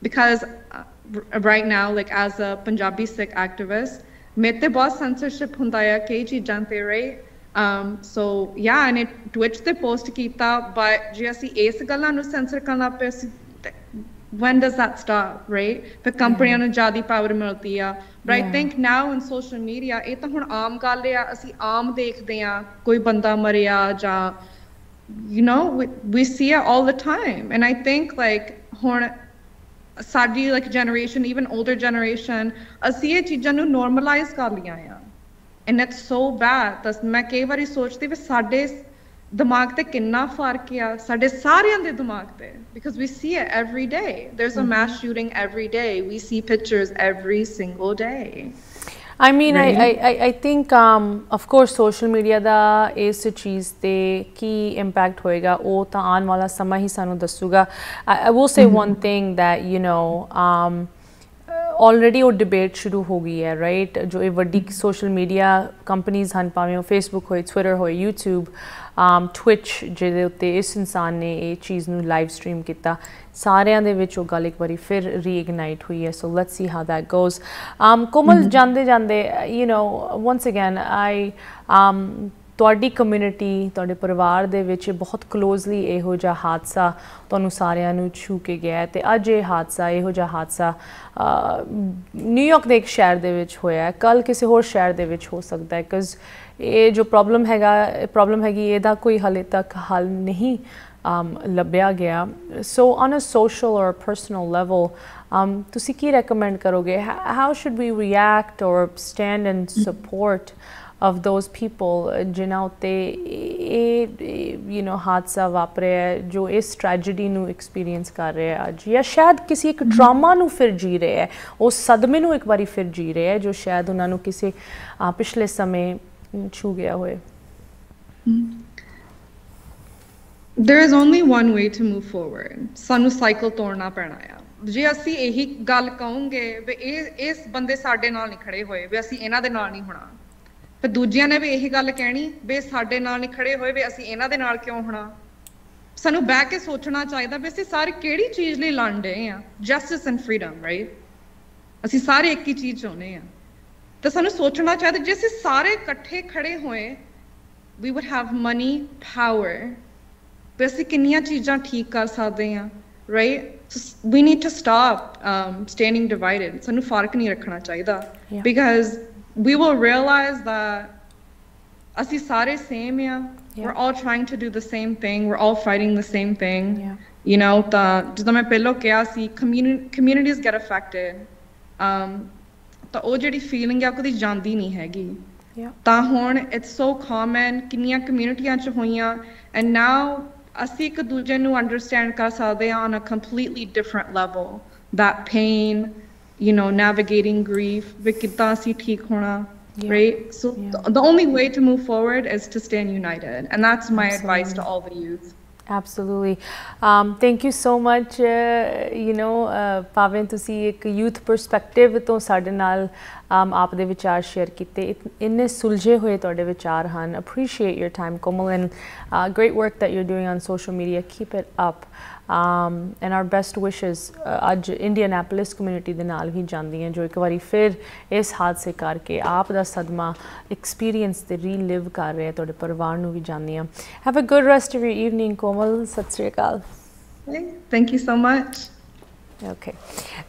Because uh, right now like as a Punjabi Sikh activist, ਮੇਰੇ ਤੇ ਬਹੁਤ censorship ਹੁੰਦਾ ਆ ਕਈ ਚੀਜ਼ਾਂ ਤੇ, right? Um, so yeah, and it Twitch ਤੇ post ਕੀਤਾ, but ਜੇ ਅਸੀਂ ਇਸ ਗੱਲਾਂ ਨੂੰ censor ਕਰਨਾ ਪਏ ਅਸੀਂ when does that stop, right? ਫਿਰ ਕੰਪਨੀਆਂ ਨੂੰ ਜ਼ਿਆਦਾ ਪਾਵਰ ਮਿਲਦੀ ਆ but I Yeah. think now in social media ਇਹ ਤਾਂ ਹੁਣ ਆਮ ਗੱਲ ਆ ਅਸੀਂ ਆਮ ਦੇਖਦੇ ਆ ਕੋਈ ਬੰਦਾ ਮਰਿਆ ਜਾਂ you know we, we see it all the time and I think like ਹੁਣ ਸਾਡੀ like generation even older generation ਅਸੀਂ ਇਹ ਚੀਜ਼ਾਂ ਨੂੰ normalize ਕਰ ਲਿਆ ਆ and it's so bad ਤਾਂ ਮੈਂ ਕਈ ਵਾਰੀ ਸੋਚਦੀ ਵੀ ਸਾਡੇ ਦਿਮਾਗ ਤੇ ਕਿੰਨਾ ਫ਼ਰਕ ਆ ਸਾਡੇ ਸਾਰਿਆਂ ਦੇ ਦਿਮਾਗ ਤੇ because we see it every day there's a mass shooting every day we see pictures every single day I mean, I, I, I, I think, um, of course, social media ਦਾ ਇਸ ਚੀਜ਼ ਤੇ ਕੀ ਇੰਪੈਕਟ ਹੋਏਗਾ ਉਹ ਤਾਂ ਆਉਣ ਵਾਲਾ ਸਮਾਂ ਹੀ ਸਾਨੂੰ ਦੱਸੂਗਾ। I, I will say one thing that, you know, um, already ਉਹ ਡਿਬੇਟ ਸ਼ੁਰੂ ਹੋ ਗਈ ਹੈ ਰਾਈਟ ਜੋ ਇਹ ਵੱਡੀ ਸੋਸ਼ਲ ਮੀਡੀਆ ਕੰਪਨੀਆਂ ਹਨ ਭਾਵੇਂ ਉਹ ਫੇਸਬੁੱਕ ਹੋਏ ਟਵਿੱਟਰ ਹੋਏ YouTube um twitch ਜਿਹਦੇ ਉੱਤੇ ਇਸ ਇਨਸਾਨ ਨੇ ਇਹ ਚੀਜ਼ ਨੂੰ ਲਾਈਵ ਸਟ੍ਰੀਮ ਕੀਤਾ ਸਾਰਿਆਂ ਦੇ ਵਿੱਚ ਉਹ ਗੱਲ ਇੱਕ ਵਾਰੀ ਫਿਰ ਰੀਇਗਨਾਈਟ ਹੋਈ ਹੈ so let's see how that goes Komal ਜਾਂਦੇ ਜਾਂਦੇ you know once again I ਤੁਹਾਡੀ ਕਮਿਊਨਿਟੀ ਤੁਹਾਡੇ ਪਰਿਵਾਰ ਦੇ ਵਿੱਚ ਬਹੁਤ ਕਲੋਜ਼ਲੀ ਇਹੋ ਜਿਹਾ ਹਾਦਸਾ ਤੁਹਾਨੂੰ ਸਾਰਿਆਂ ਨੂੰ ਛੂ ਕੇ ਗਿਆ ਹੈ ਤੇ ਅੱਜ ਇਹ ਹਾਦਸਾ ਇਹੋ ਜਿਹਾ ਹਾਦਸਾ ਨਿਊਯਾਰਕ ਦੇ ਇੱਕ ਸ਼ਹਿਰ ਦੇ ਵਿੱਚ ਹੋਇਆ ਹੈ। ਕੱਲ ਕਿਸੇ ਹੋਰ ਸ਼ਹਿਰ ਦੇ ਵਿੱਚ ਹੋ ਸਕਦਾ ਹੈ ਕਿਉਂਕਿ ਇਹ ਜੋ ਪ੍ਰੋਬਲਮ ਹੈਗਾ ਪ੍ਰੋਬਲਮ ਹੈਗੀ ਇਹਦਾ ਕੋਈ ਹਲੇ ਤੱਕ ਹੱਲ ਨਹੀਂ um, ਲੱਭਿਆ ਗਿਆ। So on a social or personal level um, ਤੁਸੀਂ ਕੀ ਰეკਮੈਂਡ ਕਰੋਗੇ? How should we react or stand and support of those people uh, ਜਿਨ੍ਹਾਂ ਉੱਤੇ ਇਹ ਯੂ نو ਹਾਦਸਾ ਵਾਪਰਿਆ ਜੋ ਇਸ ਟ੍ਰੈਜੇਡੀ ਨੂੰ ਐਕਸਪੀਰੀਅੰਸ ਕਰ ਰਹੇ ਆ ਅੱਜ, ਜਾਂ ਸ਼ਾਇਦ ਕਿਸੇ ਇੱਕ ਟਰਾਮਾ ਨੂੰ ਫਿਰ ਜੀ ਰਹੇ ਹੈ, ਉਸ ਸਦਮੇ ਨੂੰ ਇੱਕ ਵਾਰੀ ਫਿਰ ਜੀ ਰਹੇ ਹੈ, ਜੋ ਸ਼ਾਇਦ ਉਹਨਾਂ ਨੂੰ ਕਿਸੇ ਪਿਛਲੇ ਸਮੇਂ ਛੂ ਗਿਆ ਹੋਏ there is only one way to move forward. ਸਾਨੂੰ ਸਾਈਕਲ ਤੋੜਨਾ ਪੈਣਾ ਆ। ਜੇ ਅਸੀਂ ਇਹੀ ਗੱਲ ਕਹੋਗੇ ਵੀ ਇਹ, ਇਸ ਬੰਦੇ ਸਾਡੇ ਨਾਲ ਨਹੀਂ ਖੜੇ ਹੋਏ, ਵੀ ਅਸੀਂ ਇਹਨਾਂ ਦੇ ਨਾਲ ਨਹੀਂ ਹੋਣਾ। ਫਿਰ ਦੂਜਿਆਂ ਨੇ ਵੀ ਇਹੀ ਗੱਲ ਕਹਿਣੀ ਵੀ ਸਾਡੇ ਨਾਲ ਨਹੀਂ ਖੜੇ ਹੋਏ ਵੀ ਅਸੀਂ ਇਹਨਾਂ ਦੇ ਨਾਲ ਕਿਉਂ ਹੋਣਾ? ਸਾਨੂੰ ਬਹਿ ਕੇ ਸੋਚਣਾ ਚਾਹੀਦਾ ਵੀ ਅਸੀਂ ਸਾਰੇ ਕਿਹੜੀ ਚੀਜ਼ ਲਈ ਲੜ ਰਹੇ ਆ? ਜਸਟਿਸ ਐਂਡ ਫਰੀडम ਰਾਈਟ ਅਸੀਂ ਸਾਰੇ ਇੱਕ ਹੀ ਚੀਜ਼ ਚਾਹੁੰਦੇ ਆ। ਤਾਂ ਸਾਨੂੰ ਸੋਚਣਾ ਚਾਹੀਦਾ ਜੇ ਅਸੀਂ ਸਾਰੇ ਇਕੱਠੇ ਖੜੇ ਹੋਏ we would have money power ਵੀ ਅਸੀਂ ਕਿੰਨੀਆਂ ਚੀਜ਼ਾਂ ਠੀਕ ਕਰ ਸਕਦੇ ਆ so we need to stop um, standing divided. ਸਾਨੂੰ ਫ਼ਰਕ ਨਹੀਂ ਰੱਖਣਾ ਚਾਹੀਦਾ। Because we will realize that ਅਸੀਂ ਸਾਰੇ same ਆ Yeah. we're all trying to do the same thing we're all fighting the same thing Yeah. you know ਤਾਂ ਜਦੋਂ ਮੈਂ ਪਹਿਲਾਂ ਕਿਹਾ ਸੀ communi- communities get affected um, ਤਾਂ ਉਹ ਜਿਹੜੀ feeling ਆ ਉਹ ਕਦੀ ਜਾਂਦੀ ਨਹੀਂ ਹੈਗੀ yeah ਤਾਂ ਹੁਣ ਇਟਸ ਸੋ ਕਾਮਨ ਕਿੰਨੀਆਂ ਕਮਿਊਨਿਟੀਆਂ ਚ ਹੋਈਆਂ ਐਂਡ ਨਾਓ ਅਸੀਂ ਇੱਕ ਦੂਜੇ ਨੂੰ ਅੰਡਰਸਟੈਂਡ ਕਰ ਸਕਦੇ ਹਾਂ on a completely different level that pain you know navigating grief ਵੀ ਕਿੱਦਾਂ ਅਸੀਂ ਠੀਕ ਹੋਣਾ Yeah. right so Yeah. the, the only way to move forward is to stand united and that's my advice to Absolutely. all the youth Absolutely. Um, thank you so much. Uh, you know, uh, ਭਾਵੇਂ ਤੁਸੀਂ ਇੱਕ youth perspective ਤੋਂ ਸਾਡੇ ਨਾਲ um, ਆਪ ਦੇ ਵਿਚਾਰ share ਕੀਤੇ ਇਤ- ਇੰਨੇ ਸੁਲਝੇ ਹੋਏ ਤੁਹਾਡੇ ਵਿਚਾਰ ਹਨ appreciate your time Komal and uh, great work that you're doing on social media keep it up um and our best wishes uh, ਅੱਜ ਇੰਡੀਅਨੈਪੋਲਿਸ ਕਮਿਊਨਿਟੀ ਦੇ ਨਾਲ ਵੀ ਜਾਂਦੀਆਂ ਜੋ ਇੱਕ ਵਾਰੀ ਫਿਰ ਇਸ ਹਾਦਸੇ ਕਰਕੇ ਆਪ ਦਾ ਸਦਮਾ ਐਕਸਪੀਰੀਅੰਸ ਤੇ ਰੀਲਿਵ ਕਰ ਰਹੇ ਤੁਹਾਡੇ ਪਰਿਵਾਰ ਨੂੰ ਵੀ ਜਾਂਦੀਆਂ। Have a good rest of your evening Komal. ਸਤਿ ਸ੍ਰੀ ਅਕਾਲ। Thank you so much okay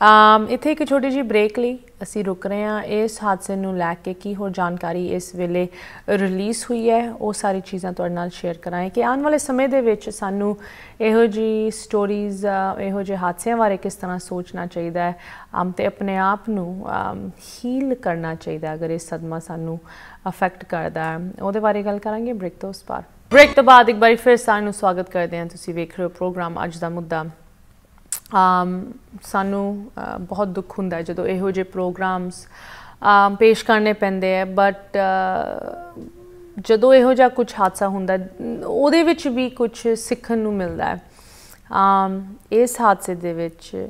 um ਇੱਥੇ ਇੱਕ ਛੋਟੀ ਜਿਹੀ ਬ੍ਰੇਕ ਲਈ ਅਸੀਂ ਰੁਕ ਰਹੇ ਹਾਂ। ਇਸ ਹਾਦਸੇ ਨੂੰ ਲੈ ਕੇ ਕੀ ਹੋਰ ਜਾਣਕਾਰੀ ਇਸ ਵੇਲੇ ਰਿਲੀਜ਼ ਹੋਈ ਹੈ ਉਹ ਸਾਰੀ ਚੀਜ਼ਾਂ ਤੁਹਾਡੇ ਨਾਲ ਸ਼ੇਅਰ ਕਰਾਂਗੇ ਕਿ ਆਉਣ ਵਾਲੇ ਸਮੇਂ ਦੇ ਵਿੱਚ ਸਾਨੂੰ ਇਹੋ ਜੀ ਸਟੋਰੀਜ਼ ਇਹੋ ਜਿਹੇ ਹਾਦਸਿਆਂ ਬਾਰੇ ਕਿਸ ਤਰ੍ਹਾਂ ਸੋਚਣਾ ਚਾਹੀਦਾ ਹੈ। ਆਮ ਤੇ ਆਪਣੇ ਆਪ ਨੂੰ ਹੀਲ ਕਰਨਾ ਚਾਹੀਦਾ ਅਗਰ ਇਹ ਸਦਮਾ ਸਾਨੂੰ ਅਫੈਕਟ ਕਰਦਾ ਹੈ। ਉਹਦੇ ਬਾਰੇ ਗੱਲ ਕਰਾਂਗੇ ਬ੍ਰੇਕ ਤੋਂ ਉਸ ਪਾਰ। ਬ੍ਰੇਕ ਤੋਂ ਬਾਅਦ ਇੱਕ ਵਾਰੀ ਫਿਰ ਸਾਨੂੰ ਸਵਾਗਤ ਕਰਦੇ ਹਾਂ। ਤੁਸੀਂ ਵੇਖ ਰਹੇ ਹੋ ਪ੍ਰੋਗਰਾਮ ਅੱਜ ਦਾ ਮੁੱਦਾ। ਸਾਨੂੰ ਬਹੁਤ ਦੁੱਖ ਹੁੰਦਾ ਜਦੋਂ ਇਹੋ ਜਿਹੇ ਪ੍ਰੋਗਰਾਮਸ ਪੇਸ਼ ਕਰਨੇ ਪੈਂਦੇ ਆ ਬਟ ਜਦੋਂ ਇਹੋ ਜਿਹਾ ਕੁਝ ਹਾਦਸਾ ਹੁੰਦਾ, ਉਹਦੇ ਵਿੱਚ ਵੀ ਕੁਝ ਸਿੱਖਣ ਨੂੰ ਮਿਲਦਾ ਹੈ। ਇਸ ਹਾਦਸੇ ਦੇ ਵਿੱਚ,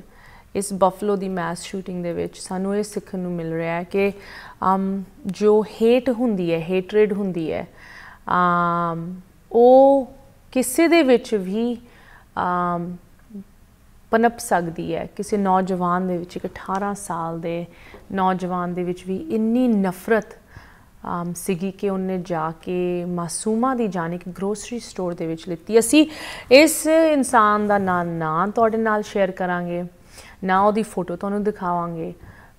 ਇਸ ਬਫਲੋ ਦੀ ਮੈਸ ਸ਼ੂਟਿੰਗ ਦੇ ਵਿੱਚ ਸਾਨੂੰ ਇਹ ਸਿੱਖਣ ਨੂੰ ਮਿਲ ਰਿਹਾ ਹੈ ਕਿ ਜੋ ਹੇਟ ਹੁੰਦੀ ਹੈ ਹੇਟਰੇਡ ਹੁੰਦੀ ਹੈ ਉਹ ਕਿਸੇ ਦੇ ਵਿੱਚ ਵੀ ਪਨਪ ਸਕਦੀ ਹੈ। ਕਿਸੇ ਨੌਜਵਾਨ ਦੇ ਵਿੱਚ ਇੱਕ 18 ਸਾਲ ਦੇ ਨੌਜਵਾਨ ਦੇ ਵਿੱਚ ਵੀ ਇੰਨੀ ਨਫ਼ਰਤ ਸੀਗੀ ਕਿ ਉਹਨੇ ਜਾ ਕੇ ਮਾਸੂਮਾ ਦੀ ਜਾਨ ਇੱਕ ਗਰੋਸਰੀ ਸਟੋਰ ਦੇ ਵਿੱਚ ਲਿੱਤੀ। ਅਸੀਂ ਇਸ ਇਨਸਾਨ ਦਾ ਨਾਂ ਨਾ ਤੁਹਾਡੇ ਨਾਲ ਸ਼ੇਅਰ ਕਰਾਂਗੇ, ਨਾ ਉਹਦੀ ਫੋਟੋ ਤੁਹਾਨੂੰ ਦਿਖਾਵਾਂਗੇ।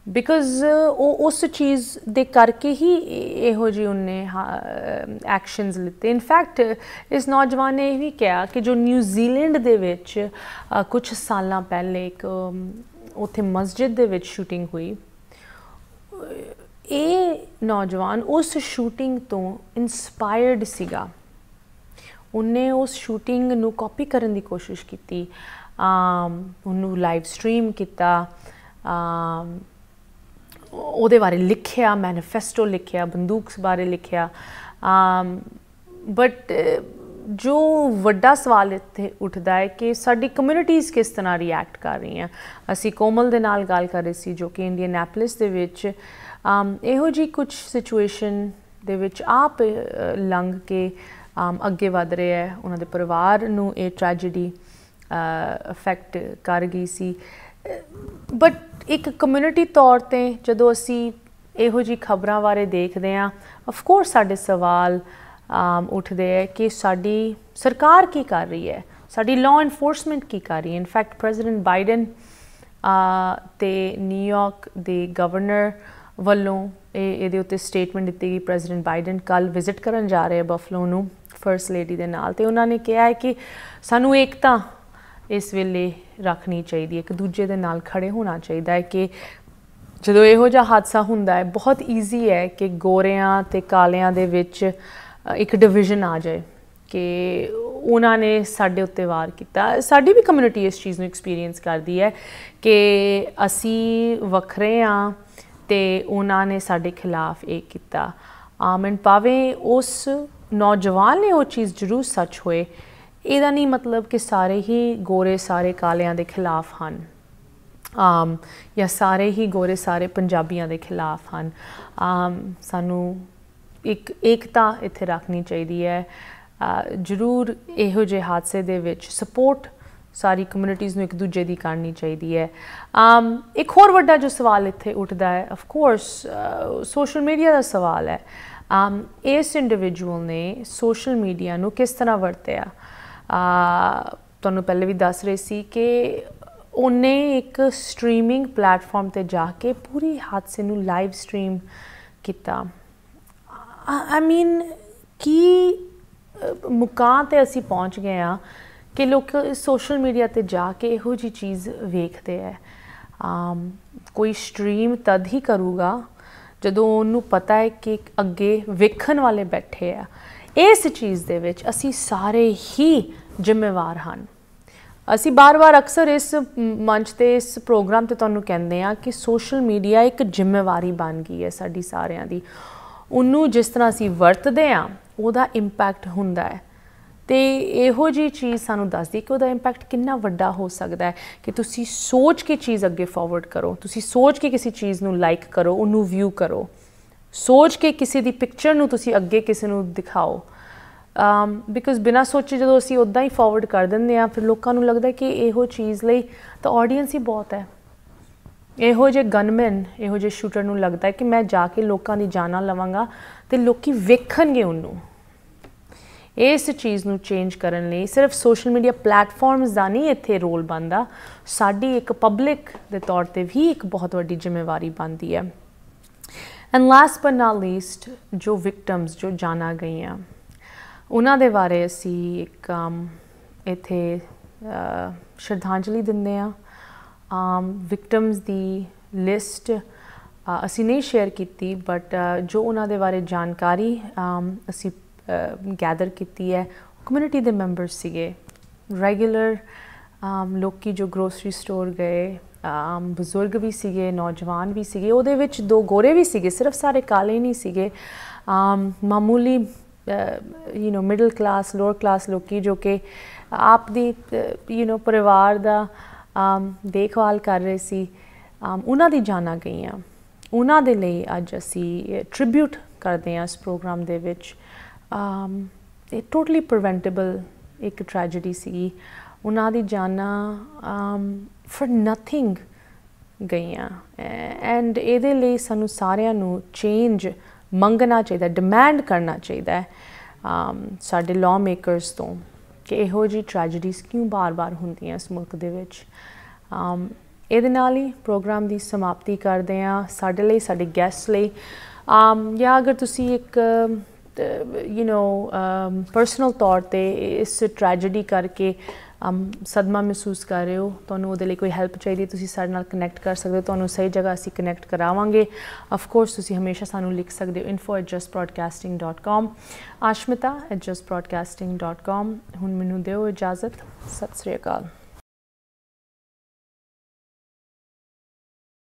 ਬਿਕਾਜ਼ uh, ਉਹ ਉਸ ਚੀਜ਼ ਦੇ ਕਰਕੇ ਹੀ ਇਹੋ ਜਿਹੀ ਉਹਨੇ ਐਕਸ਼ਨਸ ਲਿੱਤੇ। ਇਨਫੈਕਟ ਇਸ ਨੌਜਵਾਨ ਨੇ ਇਹ ਵੀ ਕਿਹਾ ਕਿ ਜੋ ਨਿਊਜ਼ੀਲੈਂਡ ਦੇ ਵਿੱਚ ਕੁਝ ਸਾਲਾਂ ਪਹਿਲੇ ਇੱਕ ਉੱਥੇ ਮਸਜਿਦ ਦੇ ਵਿੱਚ ਸ਼ੂਟਿੰਗ ਹੋਈ, ਇਹ ਨੌਜਵਾਨ ਉਸ ਸ਼ੂਟਿੰਗ ਤੋਂ ਇਨਸਪਾਇਰਡ ਸੀਗਾ। ਉਹਨੇ ਉਸ ਸ਼ੂਟਿੰਗ ਨੂੰ ਕਾਪੀ ਕਰਨ ਦੀ ਕੋਸ਼ਿਸ਼ ਕੀਤੀ ਉਹਨੂੰ ਲਾਈਵ ਸਟ੍ਰੀਮ ਕੀਤਾ ਉਹਦੇ ਬਾਰੇ ਲਿਖਿਆ ਮੈਨੀਫੈਸਟੋ ਲਿਖਿਆ, ਬੰਦੂਕਸ ਬਾਰੇ ਲਿਖਿਆ। ਬਟ ਜੋ ਵੱਡਾ ਸਵਾਲ ਇੱਥੇ ਉੱਠਦਾ ਹੈ ਕਿ ਸਾਡੀ ਕਮਿਊਨਿਟੀਜ਼ ਕਿਸ ਤਰ੍ਹਾਂ ਰਿਐਕਟ ਕਰ ਰਹੀਆਂ। ਅਸੀਂ ਕੋਮਲ ਦੇ ਨਾਲ ਗੱਲ ਕਰ ਰਹੇ ਸੀ, ਜੋ ਕਿ ਇੰਡੀਅਨੈਪੋਲਿਸ ਦੇ ਵਿੱਚ। ਇਹੋ ਜੀ ਕੁਝ ਸਿਚੁਏਸ਼ਨ ਦੇ ਵਿੱਚ ਆਪ ਲੰਘ ਕੇ ਅੱਗੇ ਵਧ ਰਿਹਾ ਹੈ। ਉਹਨਾਂ ਦੇ ਪਰਿਵਾਰ ਨੂੰ ਇਹ ਟ੍ਰੈਜੇਡੀ ਅਫੈਕਟ ਕਰ ਗਈ ਸੀ। ਬਟ ਇੱਕ ਕਮਿਊਨਿਟੀ ਤੌਰ ਤੇ ਜਦੋਂ ਅਸੀਂ ਇਹੋ ਜੀ ਖਬਰਾਂ ਬਾਰੇ ਦੇਖਦੇ ਆ ਆਫ ਕੋਰਸ ਸਾਡੇ ਸਵਾਲ ਉੱਠਦੇ ਹੈ ਕਿ ਸਾਡੀ ਸਰਕਾਰ ਕੀ ਕਰ ਰਹੀ ਹੈ? ਸਾਡੀ ਲਾਅ ਇਨਫੋਰਸਮੈਂਟ ਕੀ ਕਰ ਰਹੀ ਹੈ? ਇਨਫੈਕਟ ਪ੍ਰੈਜ਼ੀਡੈਂਟ ਬਾਈਡਨ ਤੇ ਨਿਊਯਾਰਕ ਦੇ ਗਵਰਨਰ ਵੱਲੋਂ ਇਹ, ਇਹਦੇ ਉੱਤੇ ਸਟੇਟਮੈਂਟ ਦਿੱਤੀ ਗਈ। ਪ੍ਰੈਜ਼ੀਡੈਂਟ ਬਾਈਡਨ ਕੱਲ ਵਿਜ਼ਿਟ ਕਰਨ ਜਾ ਰਹੇ ਬਫਲੋ ਨੂੰ ਫਰਸਟ ਲੇਡੀ ਦੇ ਨਾਲ। ਤੇ ਉਹਨਾਂ ਨੇ ਕਿਹਾ ਹੈ ਕਿ ਸਾਨੂੰ ਏਕਤਾ ਇਸ ਵੇਲੇ ਰੱਖਣੀ ਚਾਹੀਦੀ ਹੈ, ਇੱਕ ਦੂਜੇ ਦੇ ਨਾਲ ਖੜੇ ਹੋਣਾ ਚਾਹੀਦਾ ਹੈ ਕਿ ਜਦੋਂ ਇਹੋ ਜਿਹਾ ਹਾਦਸਾ ਹੁੰਦਾ ਹੈ, ਬਹੁਤ ਈਜ਼ੀ ਹੈ ਕਿ ਗੋਰਿਆਂ ਤੇ ਕਾਲਿਆਂ ਦੇ ਵਿੱਚ ਇੱਕ ਡਿਵੀਜ਼ਨ ਆ ਜਾਏ ਕਿ ਉਹਨਾਂ ਨੇ ਸਾਡੇ ਉੱਤੇ ਵਾਰ ਕੀਤਾ। ਸਾਡੀ ਵੀ ਕਮਿਊਨਿਟੀ ਇਸ ਚੀਜ਼ ਨੂੰ ਐਕਸਪੀਰੀਅੰਸ ਕਰਦੀ ਹੈ ਕਿ ਅਸੀਂ ਵੱਖਰੇ ਆ ਤੇ ਉਹਨਾਂ ਨੇ ਸਾਡੇ ਖਿਲਾਫ ਇਹ ਕੀਤਾ। ਆਮਨ ਪਾਵੇ ਉਸ ਨੌਜਵਾਨ ਨੇ ਉਹ ਚੀਜ਼ ਜ਼ਰੂਰ ਸੱਚ ਹੋਏ ਇਹਦਾ ਨਹੀਂ ਮਤਲਬ ਕਿ ਸਾਰੇ ਹੀ ਗੋਰੇ ਸਾਰੇ ਕਾਲਿਆਂ ਦੇ ਖਿਲਾਫ ਹਨ। ਆਮ, ਜਾਂ ਸਾਰੇ ਹੀ ਗੋਰੇ ਸਾਰੇ ਪੰਜਾਬੀਆਂ ਦੇ ਖਿਲਾਫ ਹਨ। ਆਮ, ਸਾਨੂੰ ਇੱਕ ਏਕਤਾ ਇੱਥੇ ਰੱਖਣੀ ਚਾਹੀਦੀ ਹੈ। ਜ਼ਰੂਰ ਇਹੋ ਜਿਹੇ ਹਾਦਸੇ ਦੇ ਵਿੱਚ ਸਪੋਰਟ ਸਾਰੀ ਕਮਿਊਨਿਟੀਆਂ ਨੂੰ ਇੱਕ ਦੂਜੇ ਦੀ ਕਰਨੀ ਚਾਹੀਦੀ ਹੈ। ਆਮ, ਇੱਕ ਹੋਰ ਵੱਡਾ ਜੋ ਸਵਾਲ ਇੱਥੇ ਉੱਠਦਾ ਹੈ ਆਫ ਕੋਰਸ ਸੋਸ਼ਲ ਮੀਡੀਆ ਦਾ ਸਵਾਲ ਹੈ। ਆਮ, ਇਸ ਇੰਡੀਵਿਜੂਅਲ ਨੇ ਸੋਸ਼ਲ ਮੀਡੀਆ ਨੂੰ ਕਿਸ ਤਰ੍ਹਾਂ ਵਰਤਿਆ? ਤੁਹਾਨੂੰ ਪਹਿਲੇ ਵੀ ਦੱਸ ਰਹੀ ਸੀ ਕਿ ਉਹਨੇ ਇੱਕ ਸਟ੍ਰੀਮਿੰਗ ਪਲੇਟਫਾਰਮ ਤੇ ਜਾ ਕੇ ਪੂਰੀ ਹਾਦਸੇ ਨੂੰ ਲਾਈਵ ਸਟ੍ਰੀਮ ਕੀਤਾ। ਆਈ ਮੀਨ ਕੀ ਮੁਕਾਮ ਤੇ ਅਸੀਂ ਪਹੁੰਚ ਗਏ ਆ ਕਿ ਲੋਕ ਸੋਸ਼ਲ ਮੀਡੀਆ ਤੇ ਜਾ ਕੇ ਇਹੋ ਜੀ ਚੀਜ਼ ਵੇਖਦੇ ਆ ਆਮ, ਕੋਈ ਸਟ੍ਰੀਮ ਤਦ ਹੀ ਕਰੂਗਾ ਜਦੋਂ ਉਹਨੂੰ ਪਤਾ ਹੈ ਕਿ ਅੱਗੇ ਵੇਖਣ ਵਾਲੇ ਬੈਠੇ ਆ। ਇਸ ਚੀਜ਼ ਦੇ ਵਿੱਚ ਅਸੀਂ ਸਾਰੇ ਹੀ ਜ਼ਿੰਮੇਵਾਰ ਹਨ। ਅਸੀਂ ਬਾਰ-ਬਾਰ ਅਕਸਰ ਇਸ ਮੰਚ ਤੇ, ਇਸ ਪ੍ਰੋਗਰਾਮ ਤੇ ਤੁਹਾਨੂੰ ਕਹਿੰਦੇ ਆ ਕਿ ਸੋਸ਼ਲ ਮੀਡੀਆ ਇੱਕ ਜ਼ਿੰਮੇਵਾਰੀ ਬਣ ਗਈ ਹੈ ਸਾਡੀ ਸਾਰਿਆਂ ਦੀ। ਉਹਨੂੰ ਜਿਸ ਤਰ੍ਹਾਂ ਅਸੀਂ ਵਰਤਦੇ ਆ ਉਹਦਾ ਇੰਪੈਕਟ ਹੁੰਦਾ ਹੈ। ਤੇ ਇਹੋ ਜੀ ਚੀਜ਼ ਸਾਨੂੰ ਦੱਸਦੀ ਕਿ ਉਹਦਾ ਇੰਪੈਕਟ ਕਿੰਨਾ ਵੱਡਾ ਹੋ ਸਕਦਾ ਹੈ ਕਿ ਤੁਸੀਂ ਸੋਚ ਕੇ ਚੀਜ਼ ਅੱਗੇ ਫਾਰਵਰਡ ਕਰੋ। ਤੁਸੀਂ ਸੋਚ ਕੇ ਕਿਸੇ ਚੀਜ਼ ਨੂੰ ਲਾਈਕ ਕਰੋ, ਉਹਨੂੰ ਵਿਊ ਕਰੋ। ਸੋਚ ਕੇ ਕਿਸੇ ਦੀ ਪਿਕਚਰ ਨੂੰ ਤੁਸੀਂ ਅੱਗੇ ਕਿਸੇ ਨੂੰ ਦਿਖਾਓ। ਬਿਕਾਜ਼ ਬਿਨਾ ਸੋਚੇ ਜਦੋਂ ਅਸੀਂ ਉਦਾਂ ਹੀ ਫਾਰਵਰਡ ਕਰ ਦਿੰਦੇ ਆ ਫਿਰ ਲੋਕਾਂ ਨੂੰ ਲੱਗਦਾ ਕਿ ਇਹੋ ਚੀਜ਼ ਲਈ ਤਾਂ ਆਡੀਅנס ਹੀ ਬਹੁਤ ਹੈ। ਇਹੋ ਜਿਹੇ ਗਨਮੈਨ ਇਹੋ ਜਿਹੇ ਸ਼ੂਟਰ ਨੂੰ ਲੱਗਦਾ ਕਿ ਮੈਂ ਜਾ ਕੇ ਲੋਕਾਂ ਦੀ ਜਾਨਾਂ ਲਵਾਂਗਾ ਤੇ ਲੋਕੀ ਵੇਖਣਗੇ ਉਹਨੂੰ। ਇਸ ਚੀਜ਼ ਨੂੰ ਚੇਂਜ ਕਰਨ ਲਈ ਸਿਰਫ ਸੋਸ਼ਲ ਮੀਡੀਆ ਪਲੇਟਫਾਰਮਸ ਦਾ ਨਹੀਂ ਇੱਥੇ ਰੋਲ ਬਣਦਾ, ਸਾਡੀ ਇੱਕ ਪਬਲਿਕ ਦੇ ਤੌਰ ਤੇ ਵੀ ਇੱਕ ਬਹੁਤ ਵੱਡੀ ਜ਼ਿੰਮੇਵਾਰੀ ਬਣਦੀ ਹੈ। And last but not least ਜੋ ਵਿਕਟਮਸ ਜੋ ਜਾਣਾ ਗਈਆਂ ਉਹਨਾਂ ਦੇ ਬਾਰੇ ਅਸੀਂ ਇੱਕ ਇੱਥੇ ਸ਼ਰਧਾਂਜਲੀ ਦਿੰਦੇ ਆ ਆਮ ਵਿਕਟਮਸ ਦੀ ਲਿਸਟ ਅਸੀਂ ਨਹੀਂ ਸ਼ੇਅਰ ਕੀਤੀ ਬਟ ਜੋ ਉਹਨਾਂ ਦੇ ਬਾਰੇ ਜਾਣਕਾਰੀ ਅਸੀਂ ਗੈਦਰ ਕੀਤੀ ਹੈ ਕਮਿਊਨਿਟੀ ਦੇ ਮੈਂਬਰ ਸੀਗੇ। ਰੈਗੂਲਰ ਲੋਕੀ ਜੋ ਗਰੋਸਰੀ ਸਟੋਰ ਗਏ ਆਮ ਬਜ਼ੁਰਗ ਵੀ ਸੀਗੇ, ਨੌਜਵਾਨ ਵੀ ਸੀਗੇ, ਉਹਦੇ ਵਿੱਚ ਦੋ ਗੋਰੇ ਵੀ ਸੀਗੇ, ਸਿਰਫ ਸਾਰੇ ਕਾਲੇ ਨਹੀਂ ਸੀਗੇ। ਆਮ ਮਾਮੂਲੀ you know middle class lower class ਲੋਕੀ ਜੋ ਕਿ ਆਪ ਦੀ ਯੂ نو ਪਰਿਵਾਰ ਦਾ ਦੇਖਭਾਲ ਕਰ ਰਹੇ ਸੀ ਉਹਨਾਂ ਦੀ ਜਾਨਾਂ ਗਈਆਂ। ਉਹਨਾਂ ਦੇ ਲਈ ਅੱਜ ਅਸੀਂ ਟ੍ਰਿਬਿਊਟ ਕਰਦੇ ਹਾਂ ਇਸ ਪ੍ਰੋਗਰਾਮ ਦੇ ਵਿੱਚ। ਇਹ ਟੋਟਲੀ ਪ੍ਰੀਵੈਂਟੇਬਲ ਇੱਕ ਟ੍ਰੈਜੇਡੀ ਸੀ ਉਹਨਾਂ ਦੀ ਜਾਨਾਂ ਫॉर ਨਥਿੰਗ ਗਈਆਂ। ਐਂਡ ਇਹਦੇ ਲਈ ਸਾਨੂੰ ਸਾਰਿਆਂ ਨੂੰ ਚੇਂਜ ਮੰਗਣਾ ਚਾਹੀਦਾ ਡਿਮਾਂਡ ਕਰਨਾ ਚਾਹੀਦਾ ਸਾਡੇ ਲਾਅ ਮੇਕਰਸ ਤੋਂ ਕਿ ਇਹੋ ਜੀ ਟ੍ਰੈਜੇਡੀਜ਼ ਕਿਉਂ ਬਾਰ-ਬਾਰ ਹੁੰਦੀਆਂ ਇਸ ਮੁਲਕ ਦੇ ਵਿੱਚ? ਇਹਦੇ ਨਾਲ ਹੀ ਪ੍ਰੋਗਰਾਮ ਦੀ ਸਮਾਪਤੀ ਕਰਦੇ ਆ ਸਾਡੇ ਲਈ, ਸਾਡੇ ਗੈਸਟ ਲਈ। um ਜਾਂ ਅਗਰ ਤੁਸੀਂ ਇੱਕ ਯੂ نو ਪਰਸਨਲ ਤੌਰ ਤੇ ਇਸ ਟ੍ਰੈਜੇਡੀ ਕਰਕੇ ਸਦਮਾ ਮਹਿਸੂਸ ਕਰ ਰਹੇ ਹੋ, ਤੁਹਾਨੂੰ ਉਹਦੇ ਲਈ ਕੋਈ ਹੈਲਪ ਚਾਹੀਦੀ ਤੁਸੀਂ ਸਾਡੇ ਨਾਲ ਕਨੈਕਟ ਕਰ ਸਕਦੇ ਹੋ, ਤੁਹਾਨੂੰ ਸਹੀ ਜਗ੍ਹਾ ਅਸੀਂ ਕਨੈਕਟ ਕਰਾਵਾਂਗੇ। ਆਫ ਕੋਰਸ ਤੁਸੀਂ ਹਮੇਸ਼ਾ ਸਾਨੂੰ ਲਿਖ ਸਕਦੇ ਹੋ info@justbroadcasting.com ਆਸ਼ਮਿਤਾ@justbroadcasting.com ਹੁਣ ਮੈਨੂੰ ਦਿਓ ਇਜਾਜ਼ਤ, ਸਤਿ ਸ੍ਰੀ ਅਕਾਲ।